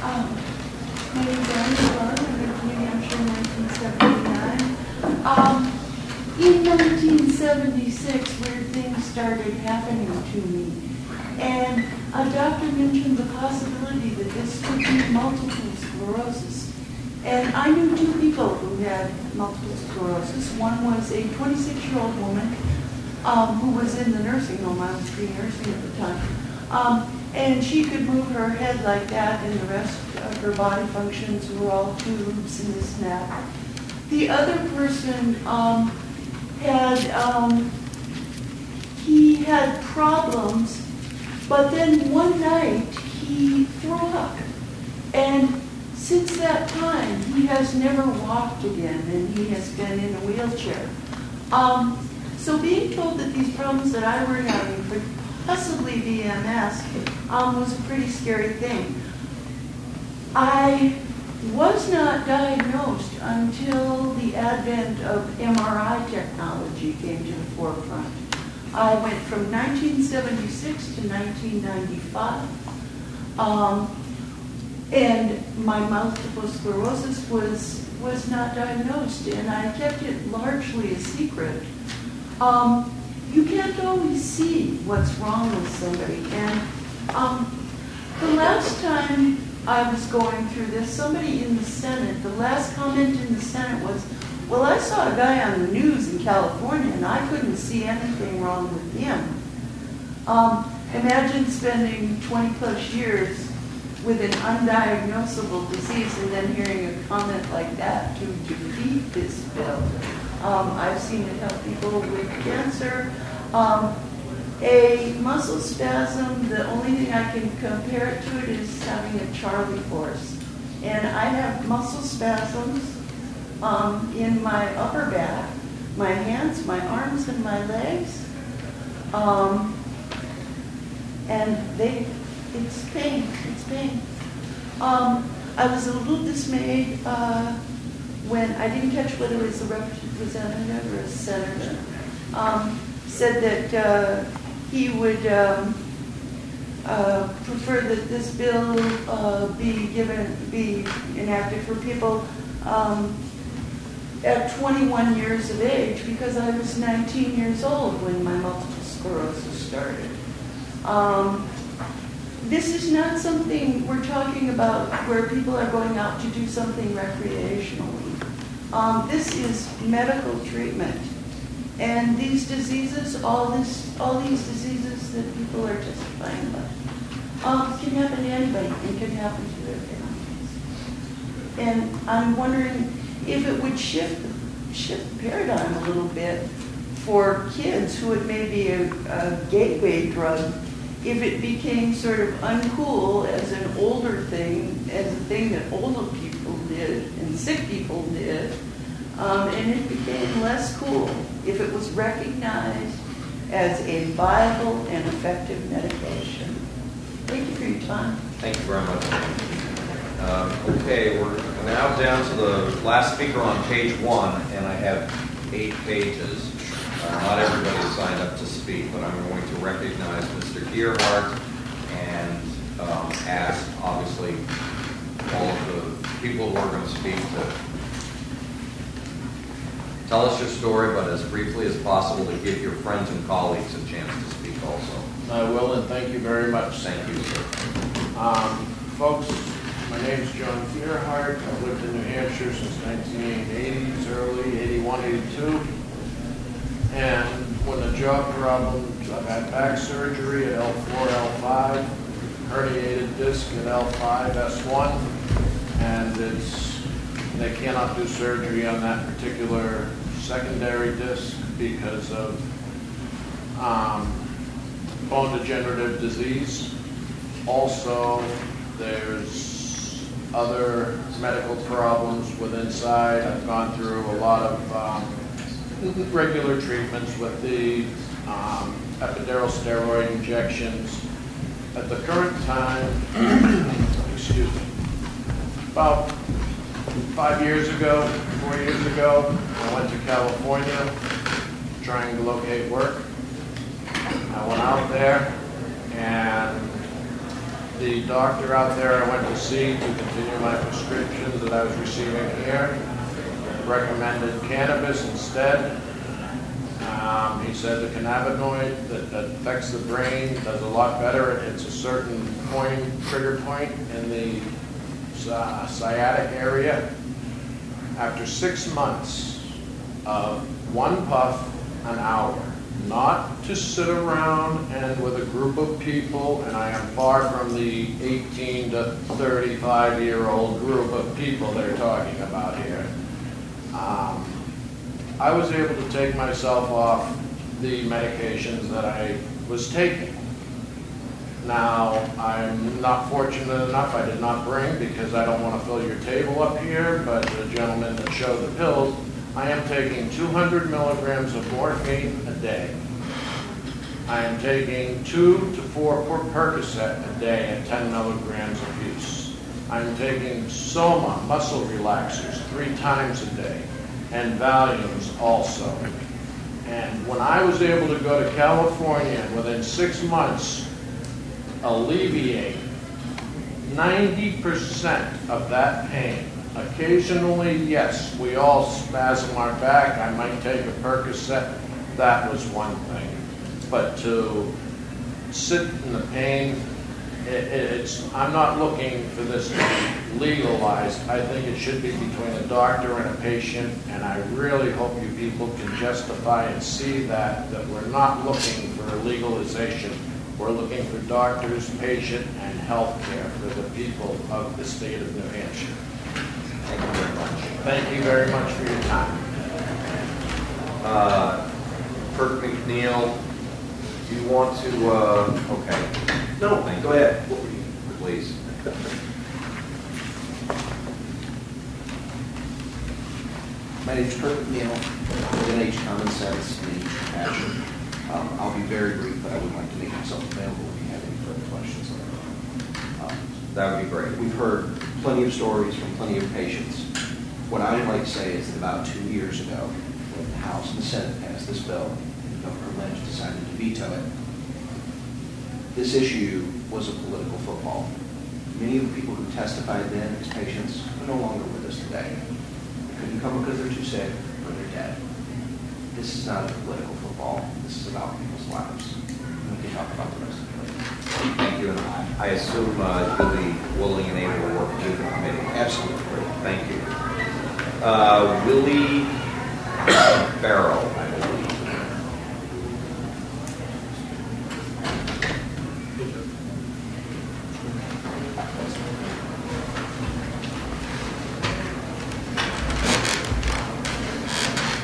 Um, My name is Anne Malone, I'm from New Hampshire in 1979. Um, In 1976, weird things started happening to me. And a doctor mentioned the possibility that this could be multiple sclerosis. And I knew two people who had multiple sclerosis. One was a 26-year-old woman um, who was in the nursing home, I was pre-nursing at the time. Um, and she could move her head like that and the rest of her body functions were all tubes and this and that. The other person, um, had, um, he had problems, but then one night he threw up. And since that time, he has never walked again and he has been in a wheelchair. Um, so being told that these problems that I were having could possibly be MS um, was a pretty scary thing. I was not diagnosed until the advent of MRI technology came to the forefront. I went from 1976 to 1995. Um, and my multiple sclerosis was, was not diagnosed, and I kept it largely a secret. Um, you can't always see what's wrong with somebody. And um, the last time I was going through this, somebody in the Senate, the last comment in the Senate was, well, I saw a guy on the news in California and I couldn't see anything wrong with him. Um, imagine spending 20 plus years with an undiagnosable disease and then hearing a comment like that to defeat this bill. Um, I've seen it help people with cancer. Um, a muscle spasm, the only thing I can compare it to it is having a Charlie horse. And I have muscle spasms um, in my upper back, my hands, my arms, and my legs. Um, and they, it's pain, it's pain. Um, I was a little dismayed uh, when I didn't catch whether it was a representative or a senator. Um, said that uh, he would um, uh, prefer that this bill uh, be given, be enacted for people um, at 21 years of age because I was 19 years old when my multiple sclerosis started. Um, this is not something we're talking about where people are going out to do something recreationally. Um, this is medical treatment. And these diseases, all this, all these diseases that people are testifying about, um, can happen to anybody and can happen to their families. And I'm wondering if it would shift, shift the paradigm a little bit for kids who it may be a, a gateway drug, if it became sort of uncool as an older thing, as a thing that older people did and sick people did, um, and it became less cool if it was recognized as a viable and effective medication. Thank you for your time. Thank you very much. Um, Okay, we're now down to the last speaker on page one, and I have eight pages. Uh, Not everybody signed up to speak, but I'm going to recognize Mr. Gearhart and um, ask, obviously, all of the people who are going to speak to tell us your story, but as briefly as possible to give your friends and colleagues a chance to speak also. I will, and thank you very much. Thank you, sir. Um, Folks, my name is John Gearhart. I've lived in New Hampshire since 1980s, early 81, 82. And when the job problems, I've had back surgery at L4, L5, herniated disc at L5, S1, and it's, they cannot do surgery on that particular secondary disc because of um, bone degenerative disease. Also, there's other medical problems with inside. I've gone through a lot of um, regular treatments with the um, epidural steroid injections. At the current time, excuse me, about five years ago, four years ago, I went to California trying to locate work. I went out there and the doctor out there I went to see to continue my prescriptions that I was receiving here recommended cannabis instead. Um, he said the cannabinoid that, that affects the brain does a lot better. It hits a certain point, trigger point in the uh, sciatic area. After six months of one puff an hour, not to sit around and with a group of people, and I am far from the 18 to 35-year-old group of people they're talking about here. Um, I was able to take myself off the medications that I was taking. Now, I'm not fortunate enough, I did not bring, because I don't want to fill your table up here, but the gentleman that showed the pills, I am taking 200 milligrams of morphine a day. I am taking two to four per Percocet a day at 10 milligrams apiece. I'm taking Soma muscle relaxers three times a day, and Valiums also. And when I was able to go to California within six months alleviate 90% of that pain, occasionally, yes, we all spasm our back, I might take a Percocet, that was one thing. But to sit in the pain, it, it's, I'm not looking for this to be legalized. I think it should be between a doctor and a patient, and I really hope you people can justify and see that, that we're not looking for legalization. We're looking for doctors, patient, and health care for the people of the state of New Hampshire. Thank you very much. Thank you very much for your time. Uh, Kirk McNeil, do you want to, uh, okay. No, go ahead, please. My name is Kurt McNeil, with NH Common Sense and NH Compassion. Um, I'll be very brief, but I would like to make myself available if you have any further questions. Um, That would be great. We've heard plenty of stories from plenty of patients. What I would like to say is that about two years ago, when the House and the Senate passed this bill, Governor Lynch decided to veto it, this issue was a political football. Many of the people who testified then as patients are no longer with us today. They couldn't come because they're too sick or they're dead. This is not a political football. This is about people's lives. And we can talk about the rest of it later. Thank you, and I I assume uh, you'll be willing and able to work with the committee. Absolutely. Thank you. Uh, Willie Farrell, I believe.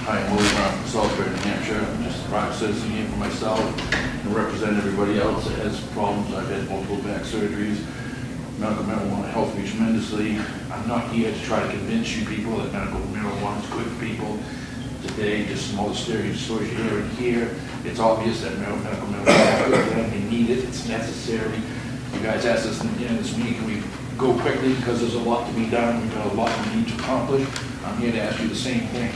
Hi, I'm Willie Brown from Salisbury, New Hampshire. I'm just a private citizen here for myself and represent everybody else that has problems. I've had multiple back surgeries. Medical marijuana helped tremendously. I'm not here to try to convince you people that medical marijuana is good for people. Today, just some other stories hear and here, it's obvious that medical marijuana is good. They need it, it's necessary. You guys asked us in the beginning of this meeting, can we go quickly because there's a lot to be done, we've got a lot we need to accomplish. I'm here to ask you the same thing.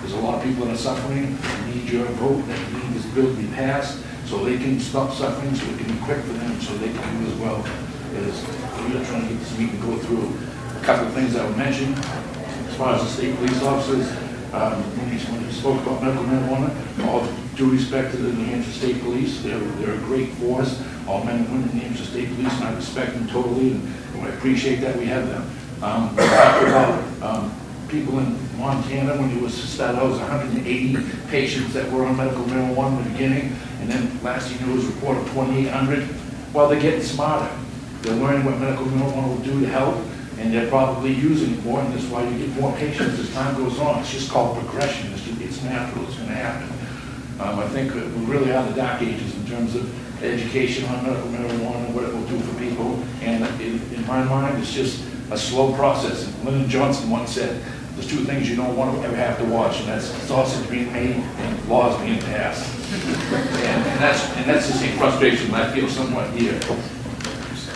There's a lot of people that are suffering, that need your vote, that need this bill to be passed, so they can stop suffering, so it can be quick for them, so they can do as well. As we are trying to get this meeting to go through a couple of things I would mention. As far as the state police officers, um, when you, spoke about medical marijuana, all due respect to the New Hampshire State Police, they're, they're a great force, all men and women in the New Hampshire State Police, and I respect them totally, and I appreciate that we have them. Um, about, um, people in Montana, when it was started out, was 180 patients that were on medical marijuana in the beginning, and then last year it was reported 2,800. Well, they're getting smarter. They're learning what medical marijuana will do to help, and they're probably using it more, and that's why you get more patients as time goes on. It's just called progression. It's, just, it's natural. It's going to happen. Um, I think that we really are the dark ages in terms of education on medical marijuana, and what it will do for people, and in, in my mind, it's just a slow process. And Lyndon Johnson once said, there's two things you don't want to ever have to watch, and that's sausage being made and laws being passed. And, and that's and that's the same frustration I feel somewhat here.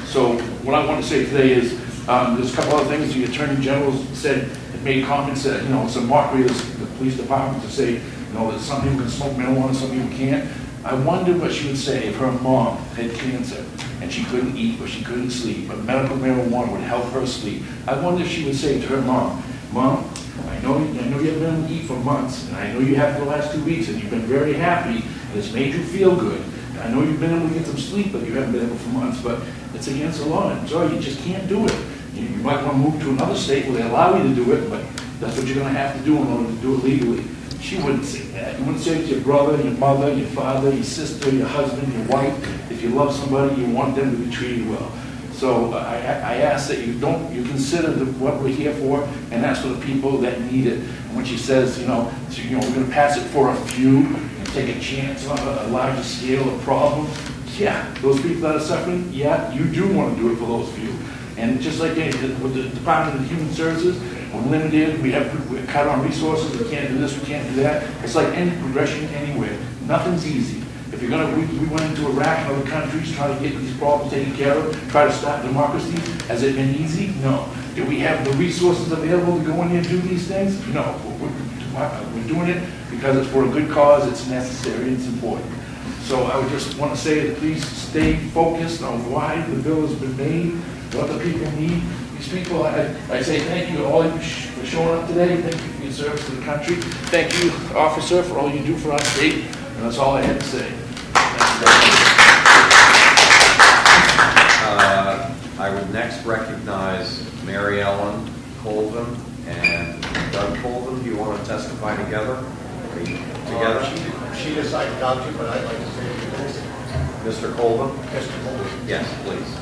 So what I want to say today is um, there's a couple other things the attorney general said, and made comments that you know it's a mockery of the police department to say you know that some people can smoke marijuana, some people can't. I wonder what she would say if her mom had cancer and she couldn't eat or she couldn't sleep, but medical marijuana would help her sleep. I wonder if she would say to her mom, Mom, I know, I know you haven't been able to eat for months, and I know you have for the last two weeks, and you've been very happy, and it's made you feel good. And I know you've been able to get some sleep, but you haven't been able for months, but it's against the law. I'm sorry, you just can't do it. You, you might want to move to another state where they allow you to do it, but that's what you're going to have to do in order to do it legally. She wouldn't say that. You wouldn't say it to your brother, your mother, your father, your sister, your husband, your wife. If you love somebody, you want them to be treated well. So uh, I, I I ask that you don't, you consider the- what we're here for, and that's for the people that need it. And when she says, you know, so, you know, we're gonna pass it for a few, and take a chance on a larger scale of problem, yeah, those people that are suffering, yeah, you do want to do it for those few. And just like any- with the Department of Human Services, we're limited, we have, we cut on resources, we can't do this, we can't do that. It's like any progression anywhere, nothing's easy. If you're gonna, we, we went into Iraq and other countries trying to get these problems taken care of, try to stop democracy, has it been easy? No. Do we have the resources available to go in there and do these things? No. We're- we're doing it because it's for a good cause, it's necessary, it's important. So I would just want to say that please stay focused on why the bill has been made, what the people need. These people, I, I say thank you to all of you sh- for showing up today, thank you for your service to the country. Thank you, officer, for all you do for our state, and that's all I had to say. Uh, I would next recognize Mary Ellen Colvin and Doug Colvin. Do you want to testify together? Are Together? Uh, She decided not to, but I'd like to say a few things. Mr. Colvin? Mr. Colvin. Yes, please.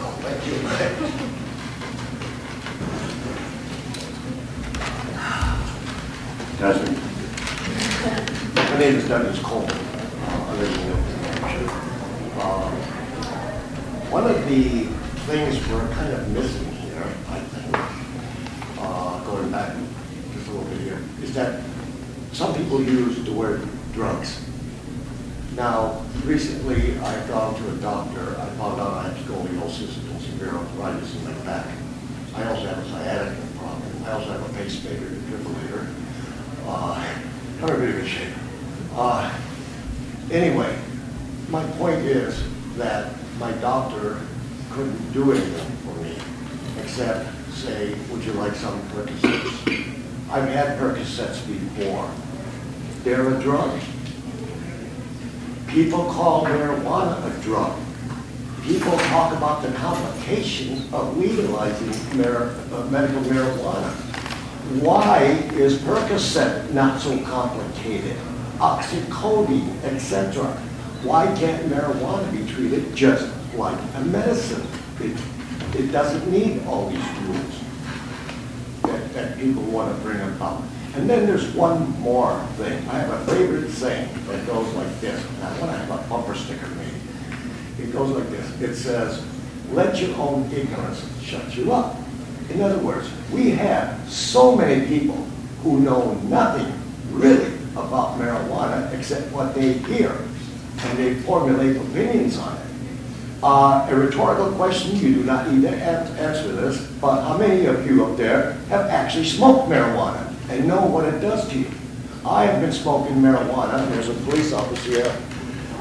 Oh, thank you. Desmond. My name is Douglas Coleman. I live in Hampshire. Um, One of the things we're kind of missing here, I think, uh, going back just a little bit here, is that some people use the word drugs. Now, recently, I've gone to a doctor, I found out I have scoliosis and severe arthritis in my back. I also have a sciatica problem, I also have a pacemaker defibrillator. Uh, I'm in really good shape. Uh, Anyway, my point is that my doctor couldn't do anything for me, except say, would you like some Percocets? I've had Percocets before. They're a drug. People call marijuana a drug. People talk about the complications of legalizing mar- uh, medical marijuana. Why is Percocet not so complicated? Oxycodone, etc. Why can't marijuana be treated just like a medicine? It, it doesn't need all these rules people want to bring about. And then there's one more thing. I have a favorite saying that goes like this. and I want to have a bumper sticker made. It goes like this. It says, let your own ignorance shut you up. In other words, we have so many people who know nothing really about marijuana except what they hear, and they formulate opinions on it. Uh, a rhetorical question, you do not need to an- answer this, but how many of you up there have actually smoked marijuana and know what it does to you? I have been smoking marijuana, and there's a police officer here,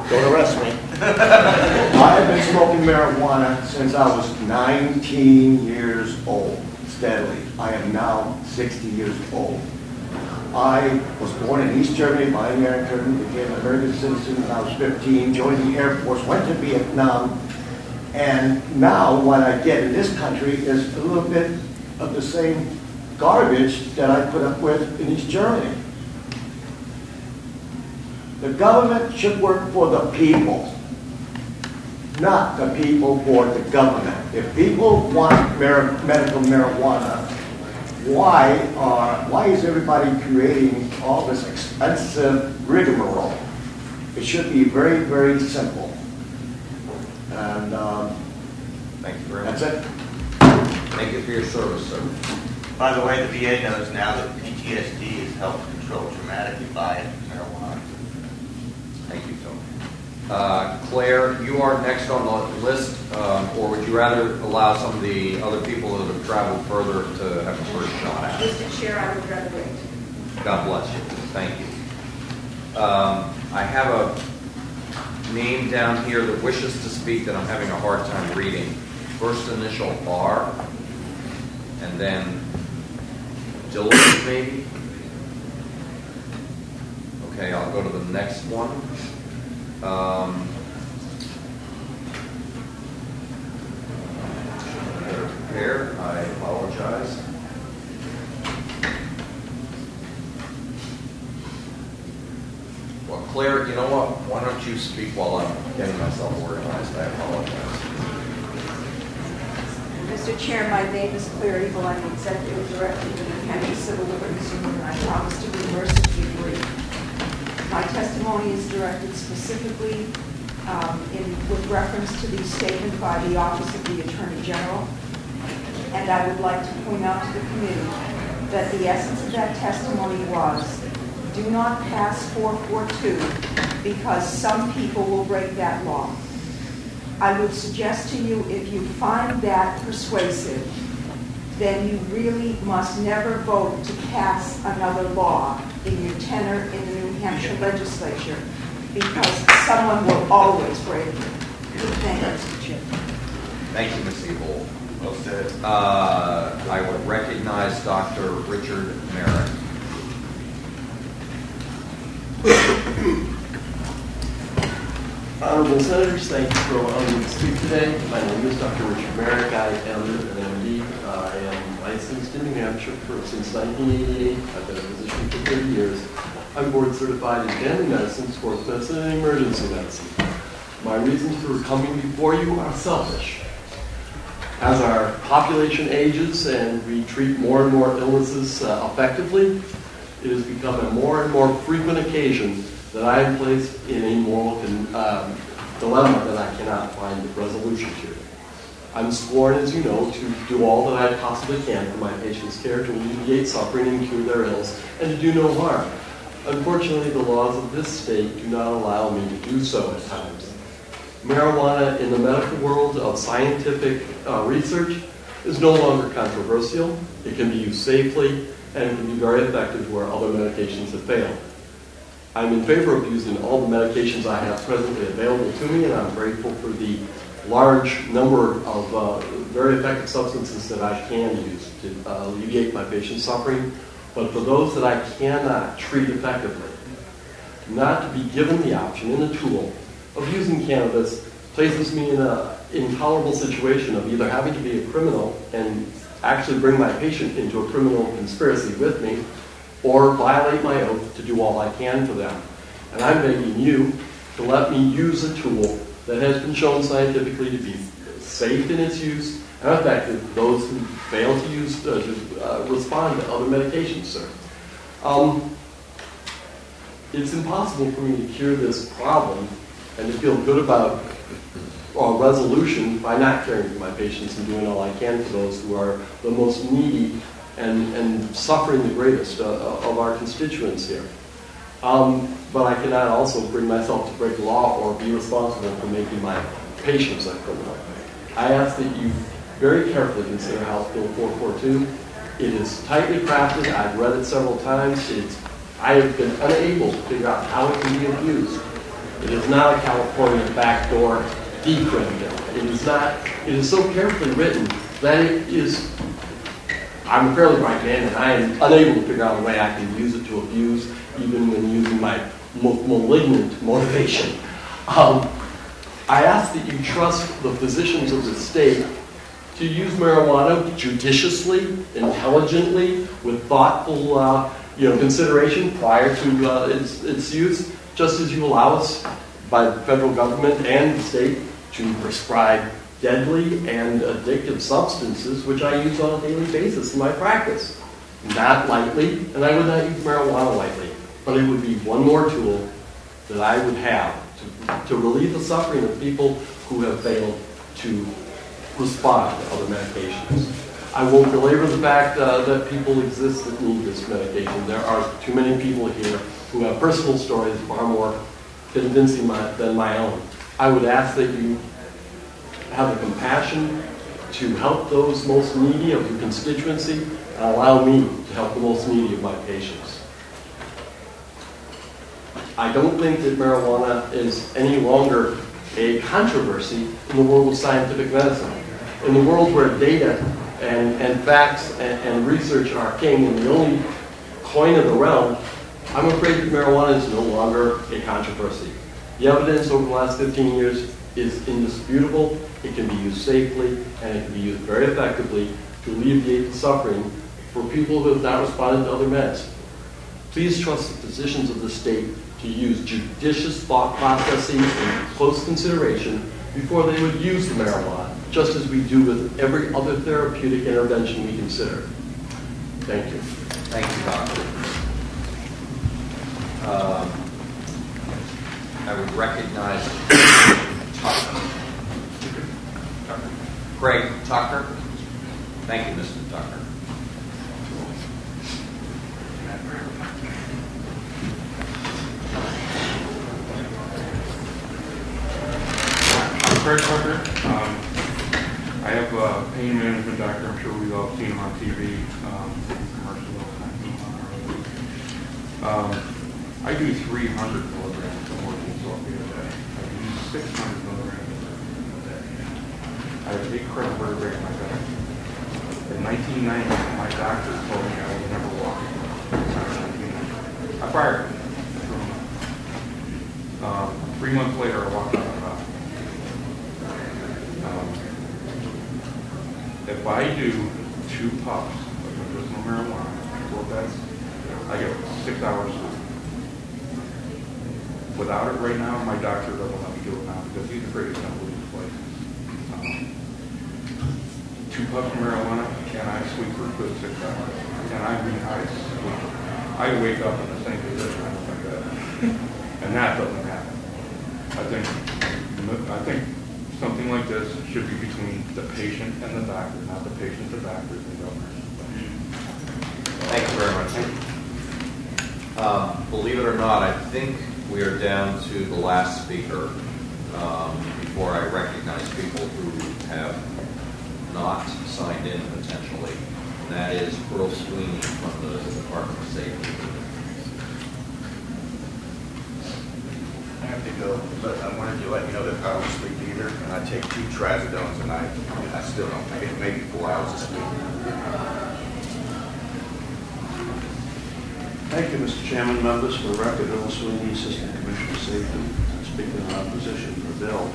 don't arrest me. I have been smoking marijuana since I was 19 years old, steadily. I am now 60 years old. I was born in East Germany by American, became an American citizen when I was 15, joined the Air Force, went to Vietnam, and now what I get in this country is a little bit of the same garbage that I put up with in East Germany. The government should work for the people, not the people for the government. If people want medical marijuana, why are, why is everybody creating all this expensive rigmarole? It should be very, very simple. And, um, Thank you very much. that's it. Thank you for your service, sir. By the way, the VA knows now that PTSD is helped control dramatically by marijuana. Thank you, Tony. Uh, Claire, you are next on the list, um, or would you rather allow some of the other people that have traveled further to have a first shot at it? Mr. Chair, I would rather wait. God bless you. Thank you. Um, I have a name down here that wishes to speak that I'm having a hard time reading. First initial R, and then Dylan, maybe? Okay, I'll go to the next one. Um, I apologize. Claire, you know what? Why don't you speak while I'm getting myself organized? I apologize. Mr. Chair, my name is Claire Ebel. I'm the Executive Director of the Hampshire Civil Liberties Union, and I promise to be mercifully brief. My testimony is directed specifically um, in, with reference to the statement by the Office of the Attorney General, and I would like to point out to the committee that the essence of that testimony was, do not pass 442 because some people will break that law. I would suggest to you, if you find that persuasive, then you really must never vote to pass another law in your tenor in the New Hampshire legislature, because someone will always break it. Thank you. Thank you, Ms. Ebel. Well said. Uh, I would recognize Dr. Richard Merrick. Honorable Senators, thank you for allowing me to speak today. My name is Dr. Richard Merrick. I am an MD. I am licensed in New Hampshire for, since 1988. I've been a physician for 30 years. I'm board certified in family medicine, sports medicine, and emergency medicine. My reasons for coming before you are selfish. As our population ages and we treat more and more illnesses uh, effectively, it has become a more and more frequent occasion that I am placed in a moral um, dilemma that I cannot find a resolution to. I'm sworn, as you know, to do all that I possibly can for my patients' care, to alleviate suffering and cure their ills, and to do no harm. Unfortunately, the laws of this state do not allow me to do so at times. Marijuana in the medical world of scientific uh, research is no longer controversial. It can be used safely, and can be very effective where other medications have failed. I'm in favor of using all the medications I have presently available to me, and I'm grateful for the large number of uh, very effective substances that I can use to uh, alleviate my patient's suffering. But for those that I cannot treat effectively, not to be given the option and the tool of using cannabis places me in an intolerable situation of either having to be a criminal and actually bring my patient into a criminal conspiracy with me, or violate my oath to do all I can for them. And I'm begging you to let me use a tool that has been shown scientifically to be safe in its use and effective those who fail to use uh, to uh, respond to other medications, sir. Um, it's impossible for me to cure this problem and to feel good about a resolution by not caring for my patients and doing all I can for those who are the most needy and, and suffering the greatest uh, of our constituents here. Um, but I cannot also bring myself to break law or be responsible for making my patients a criminal. I ask that you very carefully consider House Bill 442. It is tightly crafted. I've read it several times. It's, I have been unable to figure out how it can be abused. It is not a California backdoor bill. It is not. It is so carefully written that it is I'm a fairly bright man, and I am unable to figure out a way I can use it to abuse, even when using my ma- malignant motivation. Um, I ask that you trust the physicians of the state to use marijuana judiciously, intelligently, with thoughtful, uh, you know, consideration prior to uh, its, its use, just as you allow us by the federal government and the state to prescribe deadly and addictive substances, which I use on a daily basis in my practice. Not lightly, and I would not use marijuana lightly, but it would be one more tool that I would have to, to relieve the suffering of people who have failed to respond to other medications. I won't belabor the fact uh, that people exist that need this medication. There are too many people here who have personal stories far more convincing my, than my own. I would ask that you have the compassion to help those most needy of your constituency and allow me to help the most needy of my patients. I don't think that marijuana is any longer a controversy in the world of scientific medicine. In the world where data and, and facts and, and research are king and the only coin of the realm, I'm afraid that marijuana is no longer a controversy. The evidence over the last 15 years is indisputable. It can be used safely and it can be used very effectively to alleviate the suffering for people who have not responded to other meds. Please trust the physicians of the state to use judicious thought processes and close consideration before they would use the marijuana, just as we do with every other therapeutic intervention we consider. Thank you. Thank you, Doctor. Um, I would recognize Tucker. Craig Tucker. Thank you, Mr. Tucker. I'm Craig Tucker. Um, I have a pain management doctor. I'm sure we've all seen him on TV, um. Um, I do 300 milligrams of morphine sulfate a day. Use 600 milligrams a. I have eight credit vertebrae in my back. In 1990, my doctor told me I would never walk. I fired him. Um, three months later, I walked out of the hospital. Um, If I do two puffs of medicinal marijuana, well, that's, I get six hours. Without it right now, my doctor doesn't let me do it now because he's afraid it's going to lose license. Um, Two puffs of marijuana, and I sleep for a good six hours. And I mean, I sleep. I wake up in the same position I was in bed. And that doesn't happen. I think, I think something like this should be between the patient and the doctor, not the patient, the doctors, and governors. Thank you very much. Um, Believe it or not, I think we are down to the last speaker um, before I recognize people who have not signed in potentially. And that is Earl Sweeney from the Department of Safety. I have to go, but I wanted to let you know that I don't sleep either, and I take two trazodones a night, and I still don't get maybe four hours of sleep. Thank you, Mr. Chairman, members. For the record, Earl Sweeney, Assistant Commissioner Safety, speaking in opposition the bill.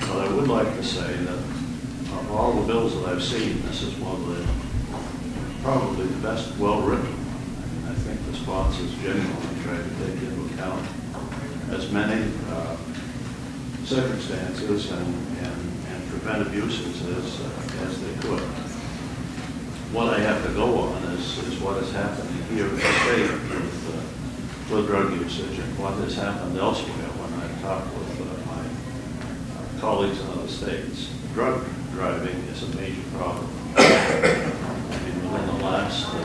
But I would like to say that of all the bills that I've seen, this is one of the, probably the best well-written. I think the sponsors genuinely tried to take into account as many uh, circumstances and, and and prevent abuses as, uh, as they could. What I have to go on is, is what is happening here in the state with, uh, with drug usage and what has happened elsewhere when I talk with uh, my uh, colleagues in other states. Drug driving is a major problem. I mean, within the last uh,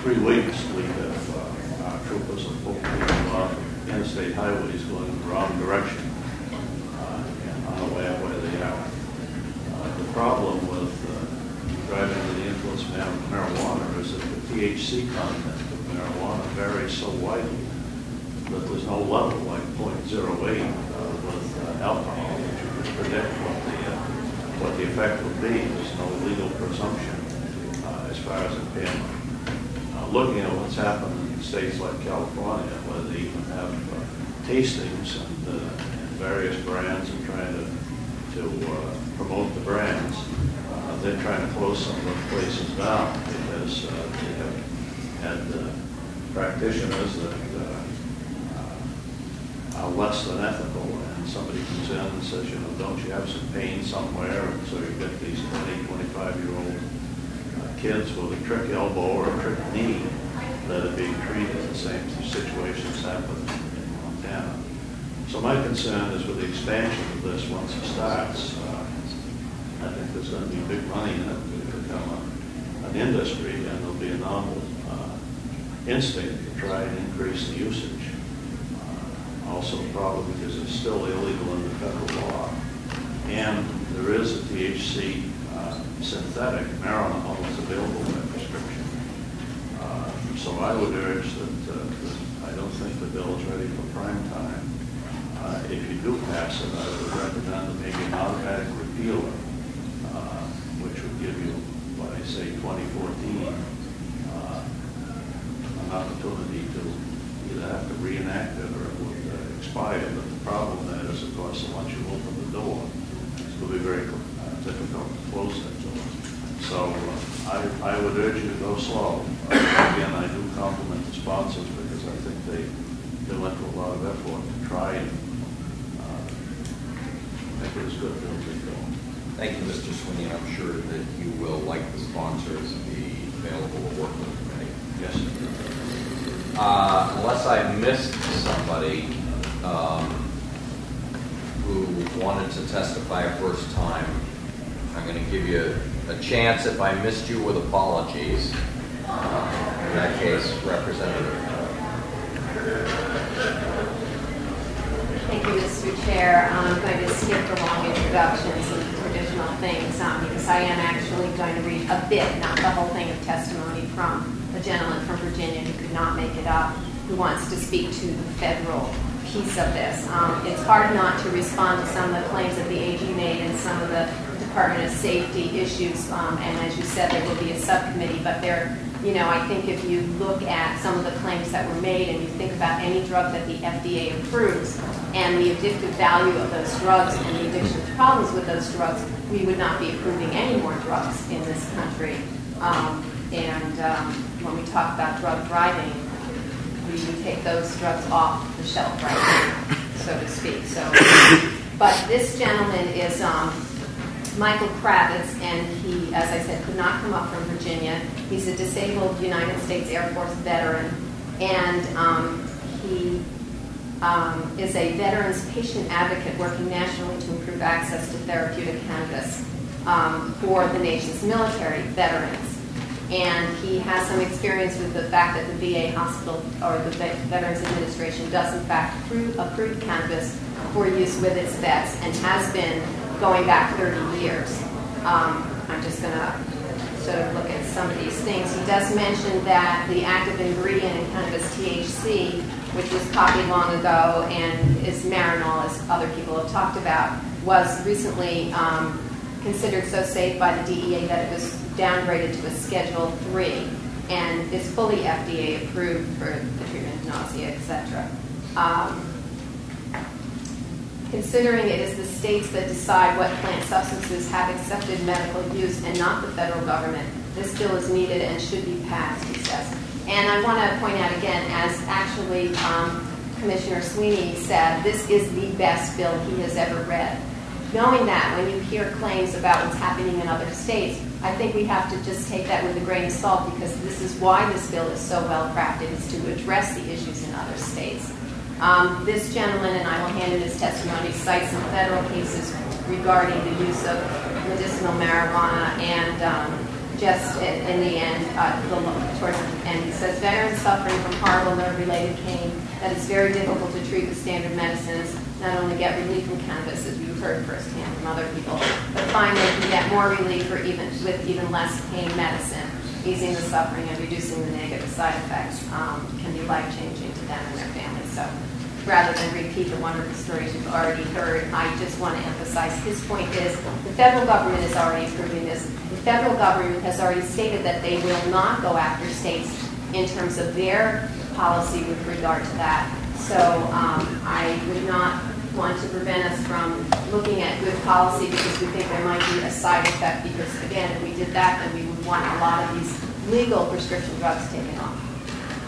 three weeks, we have, uh, our troopers pulled people off interstate highways going in the wrong direction uh, and unaware where they are. Uh, The problem with uh, driving under the influence of mar- marijuana is that the THC content of marijuana varies so widely that there's no level like .08 uh, with uh, alcohol that you can predict what the, uh, what the effect would be. There's no legal presumption uh, as far as impairment. Uh, Looking at what's happened in states like California, where they even have uh, tastings and and various brands and trying to, to promote the brands, they're trying to close some of the places down because uh, they have had uh, practitioners that uh, uh, are less than ethical, and somebody comes in and says, you know, don't you have some pain somewhere? And so you get these 20, 25-year-old uh, kids with a trick elbow or a trick knee that are being treated. The same situations happen in Montana. So my concern is with the expansion of this, once it starts, uh, I think there's going to be big money in it to become a- an industry, and there'll be a novel uh, instinct to try and increase the usage. Uh, Also, probably because it's still illegal under federal law. And there is a THC uh, synthetic marijuana that's available by prescription. So I would urge that, that I don't think the bill is ready for prime time. Uh, If you do pass it, I would recommend maybe an automatic repealer, uh, which would give you, say, 2014, uh, an opportunity to either have to reenact it or it would uh, expire. But the problem there is, of course, once you open the door, it's going to be very uh, difficult to close that door. So uh, I, I would urge you to go slow. Uh, Again, I do compliment the sponsors because I think they they went to a lot of effort to try and uh, make it as good as they could. Thank you, Mr. Sweeney. I'm sure that you will, like the sponsors, be available to work with the committee. Yes. Uh, Unless I missed somebody um, who wanted to testify a first time, I'm going to give you a chance if I missed you with apologies. Uh, In that case, Representative. Thank you, Mr. Chair. I'm going to skip the long introductions things um, because I am actually going to read a bit, not the whole thing of testimony from a gentleman from Virginia who could not make it up, who wants to speak to the federal piece of this. Um, It's hard not to respond to some of the claims that the AG made and some of the Department of Safety issues. Um, And as you said, there will be a subcommittee, but there, you know, I think if you look at some of the claims that were made and you think about any drug that the FDA approves and the addictive value of those drugs and the addiction problems with those drugs, we would not be approving any more drugs in this country. Um, And um, when we talk about drug driving, we would take those drugs off the shelf right now, so to speak. So, but this gentleman is um, Michael Krawitz, and he, as I said, could not come up from Virginia. He's a disabled United States Air Force veteran, and um, he um, is a veterans patient advocate working nationally to improve access to therapeutic cannabis um, for the nation's military veterans. And he has some experience with the fact that the VA hospital or the Ve- Veterans Administration does in fact approve, approve cannabis for use with its vets and has been going back 30 years. Um, I'm just going to sort of look at some of these things. He does mention that the active ingredient in cannabis, THC, which was copied long ago and is Marinol, as other people have talked about, was recently um, considered so safe by the DEA that it was downgraded to a Schedule 3 and is fully FDA approved for the treatment of nausea, et cetera. Um, Considering it is the states that decide what plant substances have accepted medical use and not the federal government, this bill is needed and should be passed, he says. And I want to point out again, as actually um, Commissioner Sweeney said, this is the best bill he has ever read. Knowing that, when you hear claims about what's happening in other states, I think we have to just take that with a grain of salt because this is why this bill is so well crafted, is to address the issues in other states. Um, This gentleman, and I will hand in his testimony, cites some federal cases regarding the use of medicinal marijuana and um, just in in the end, uh, the towards the end, says veterans suffering from horrible nerve-related pain that is very difficult to treat with standard medicines not only get relief from cannabis, as we've heard firsthand from other people, but find they can get more relief or even with even less pain medicine. Easing the suffering and reducing the negative side effects um, can be life-changing to them and their families. So rather than repeat the wonderful stories you've already heard, I just want to emphasize his point is the federal government is already approving this. The federal government has already stated that they will not go after states in terms of their policy with regard to that. So um, I would not want to prevent us from looking at good policy because we think there might be a side effect because again, if we did that, then we would want a lot of these legal prescription drugs taken off.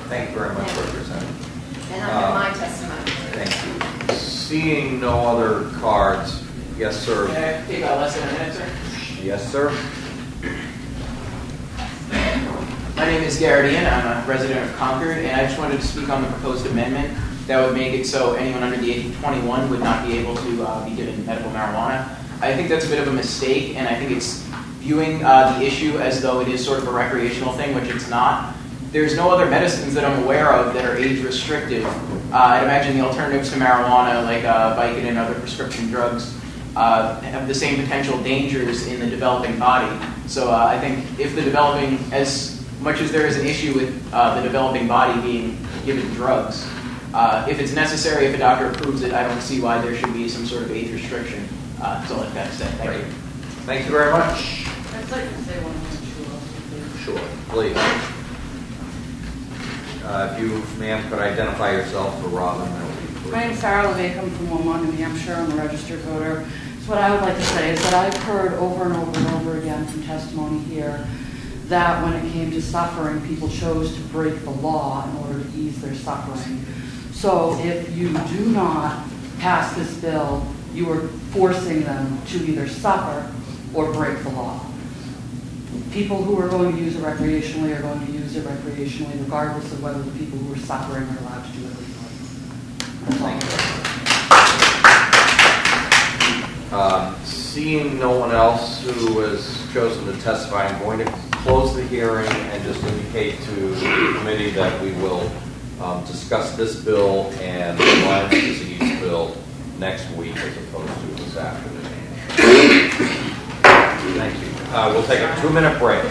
Thank you very much, for Representative. And under Uh, my testimony. Thank you. Seeing no other cards, yes, sir. Can I take uh, less than a minute, sir? Yes, sir. My name is Garrett. I'm a resident of Concord, and I just wanted to speak on the proposed amendment that would make it so anyone under the age of 21 would not be able to uh, be given medical marijuana. I think that's a bit of a mistake, and I think it's viewing uh, the issue as though it is sort of a recreational thing, which it's not. There's no other medicines that I'm aware of that are age restrictive. Uh, I'd imagine the alternatives to marijuana, like uh, Vicodin and other prescription drugs, uh, have the same potential dangers in the developing body. So uh, I think if the developing, as much as there is an issue with uh, the developing body being given drugs, uh, if it's necessary, if a doctor approves it, I don't see why there should be some sort of age restriction. Uh, that's all I've got to say. Thank you. Thank you very much. I'd like to say one more, sure. Sure, please. Uh, If you, ma'am, could identify yourself for Robin, that would be great. My name's Sarah LeVay, I'm from Wilmot, New Hampshire, I'm a registered voter. So what I would like to say is that I've heard over and over and over again from testimony here that when it came to suffering, people chose to break the law in order to ease their suffering. So if you do not pass this bill, you are forcing them to either suffer or break the law. People who are going to use it recreationally are going to use it recreationally regardless of whether the people who are suffering are allowed to do it legally. All. Um, Seeing no one else who has chosen to testify, I'm going to close the hearing and just indicate to the committee that we will um, discuss this bill and the Lyme disease bill next week as opposed to this afternoon. Thank you. Uh, We'll take a two-minute break.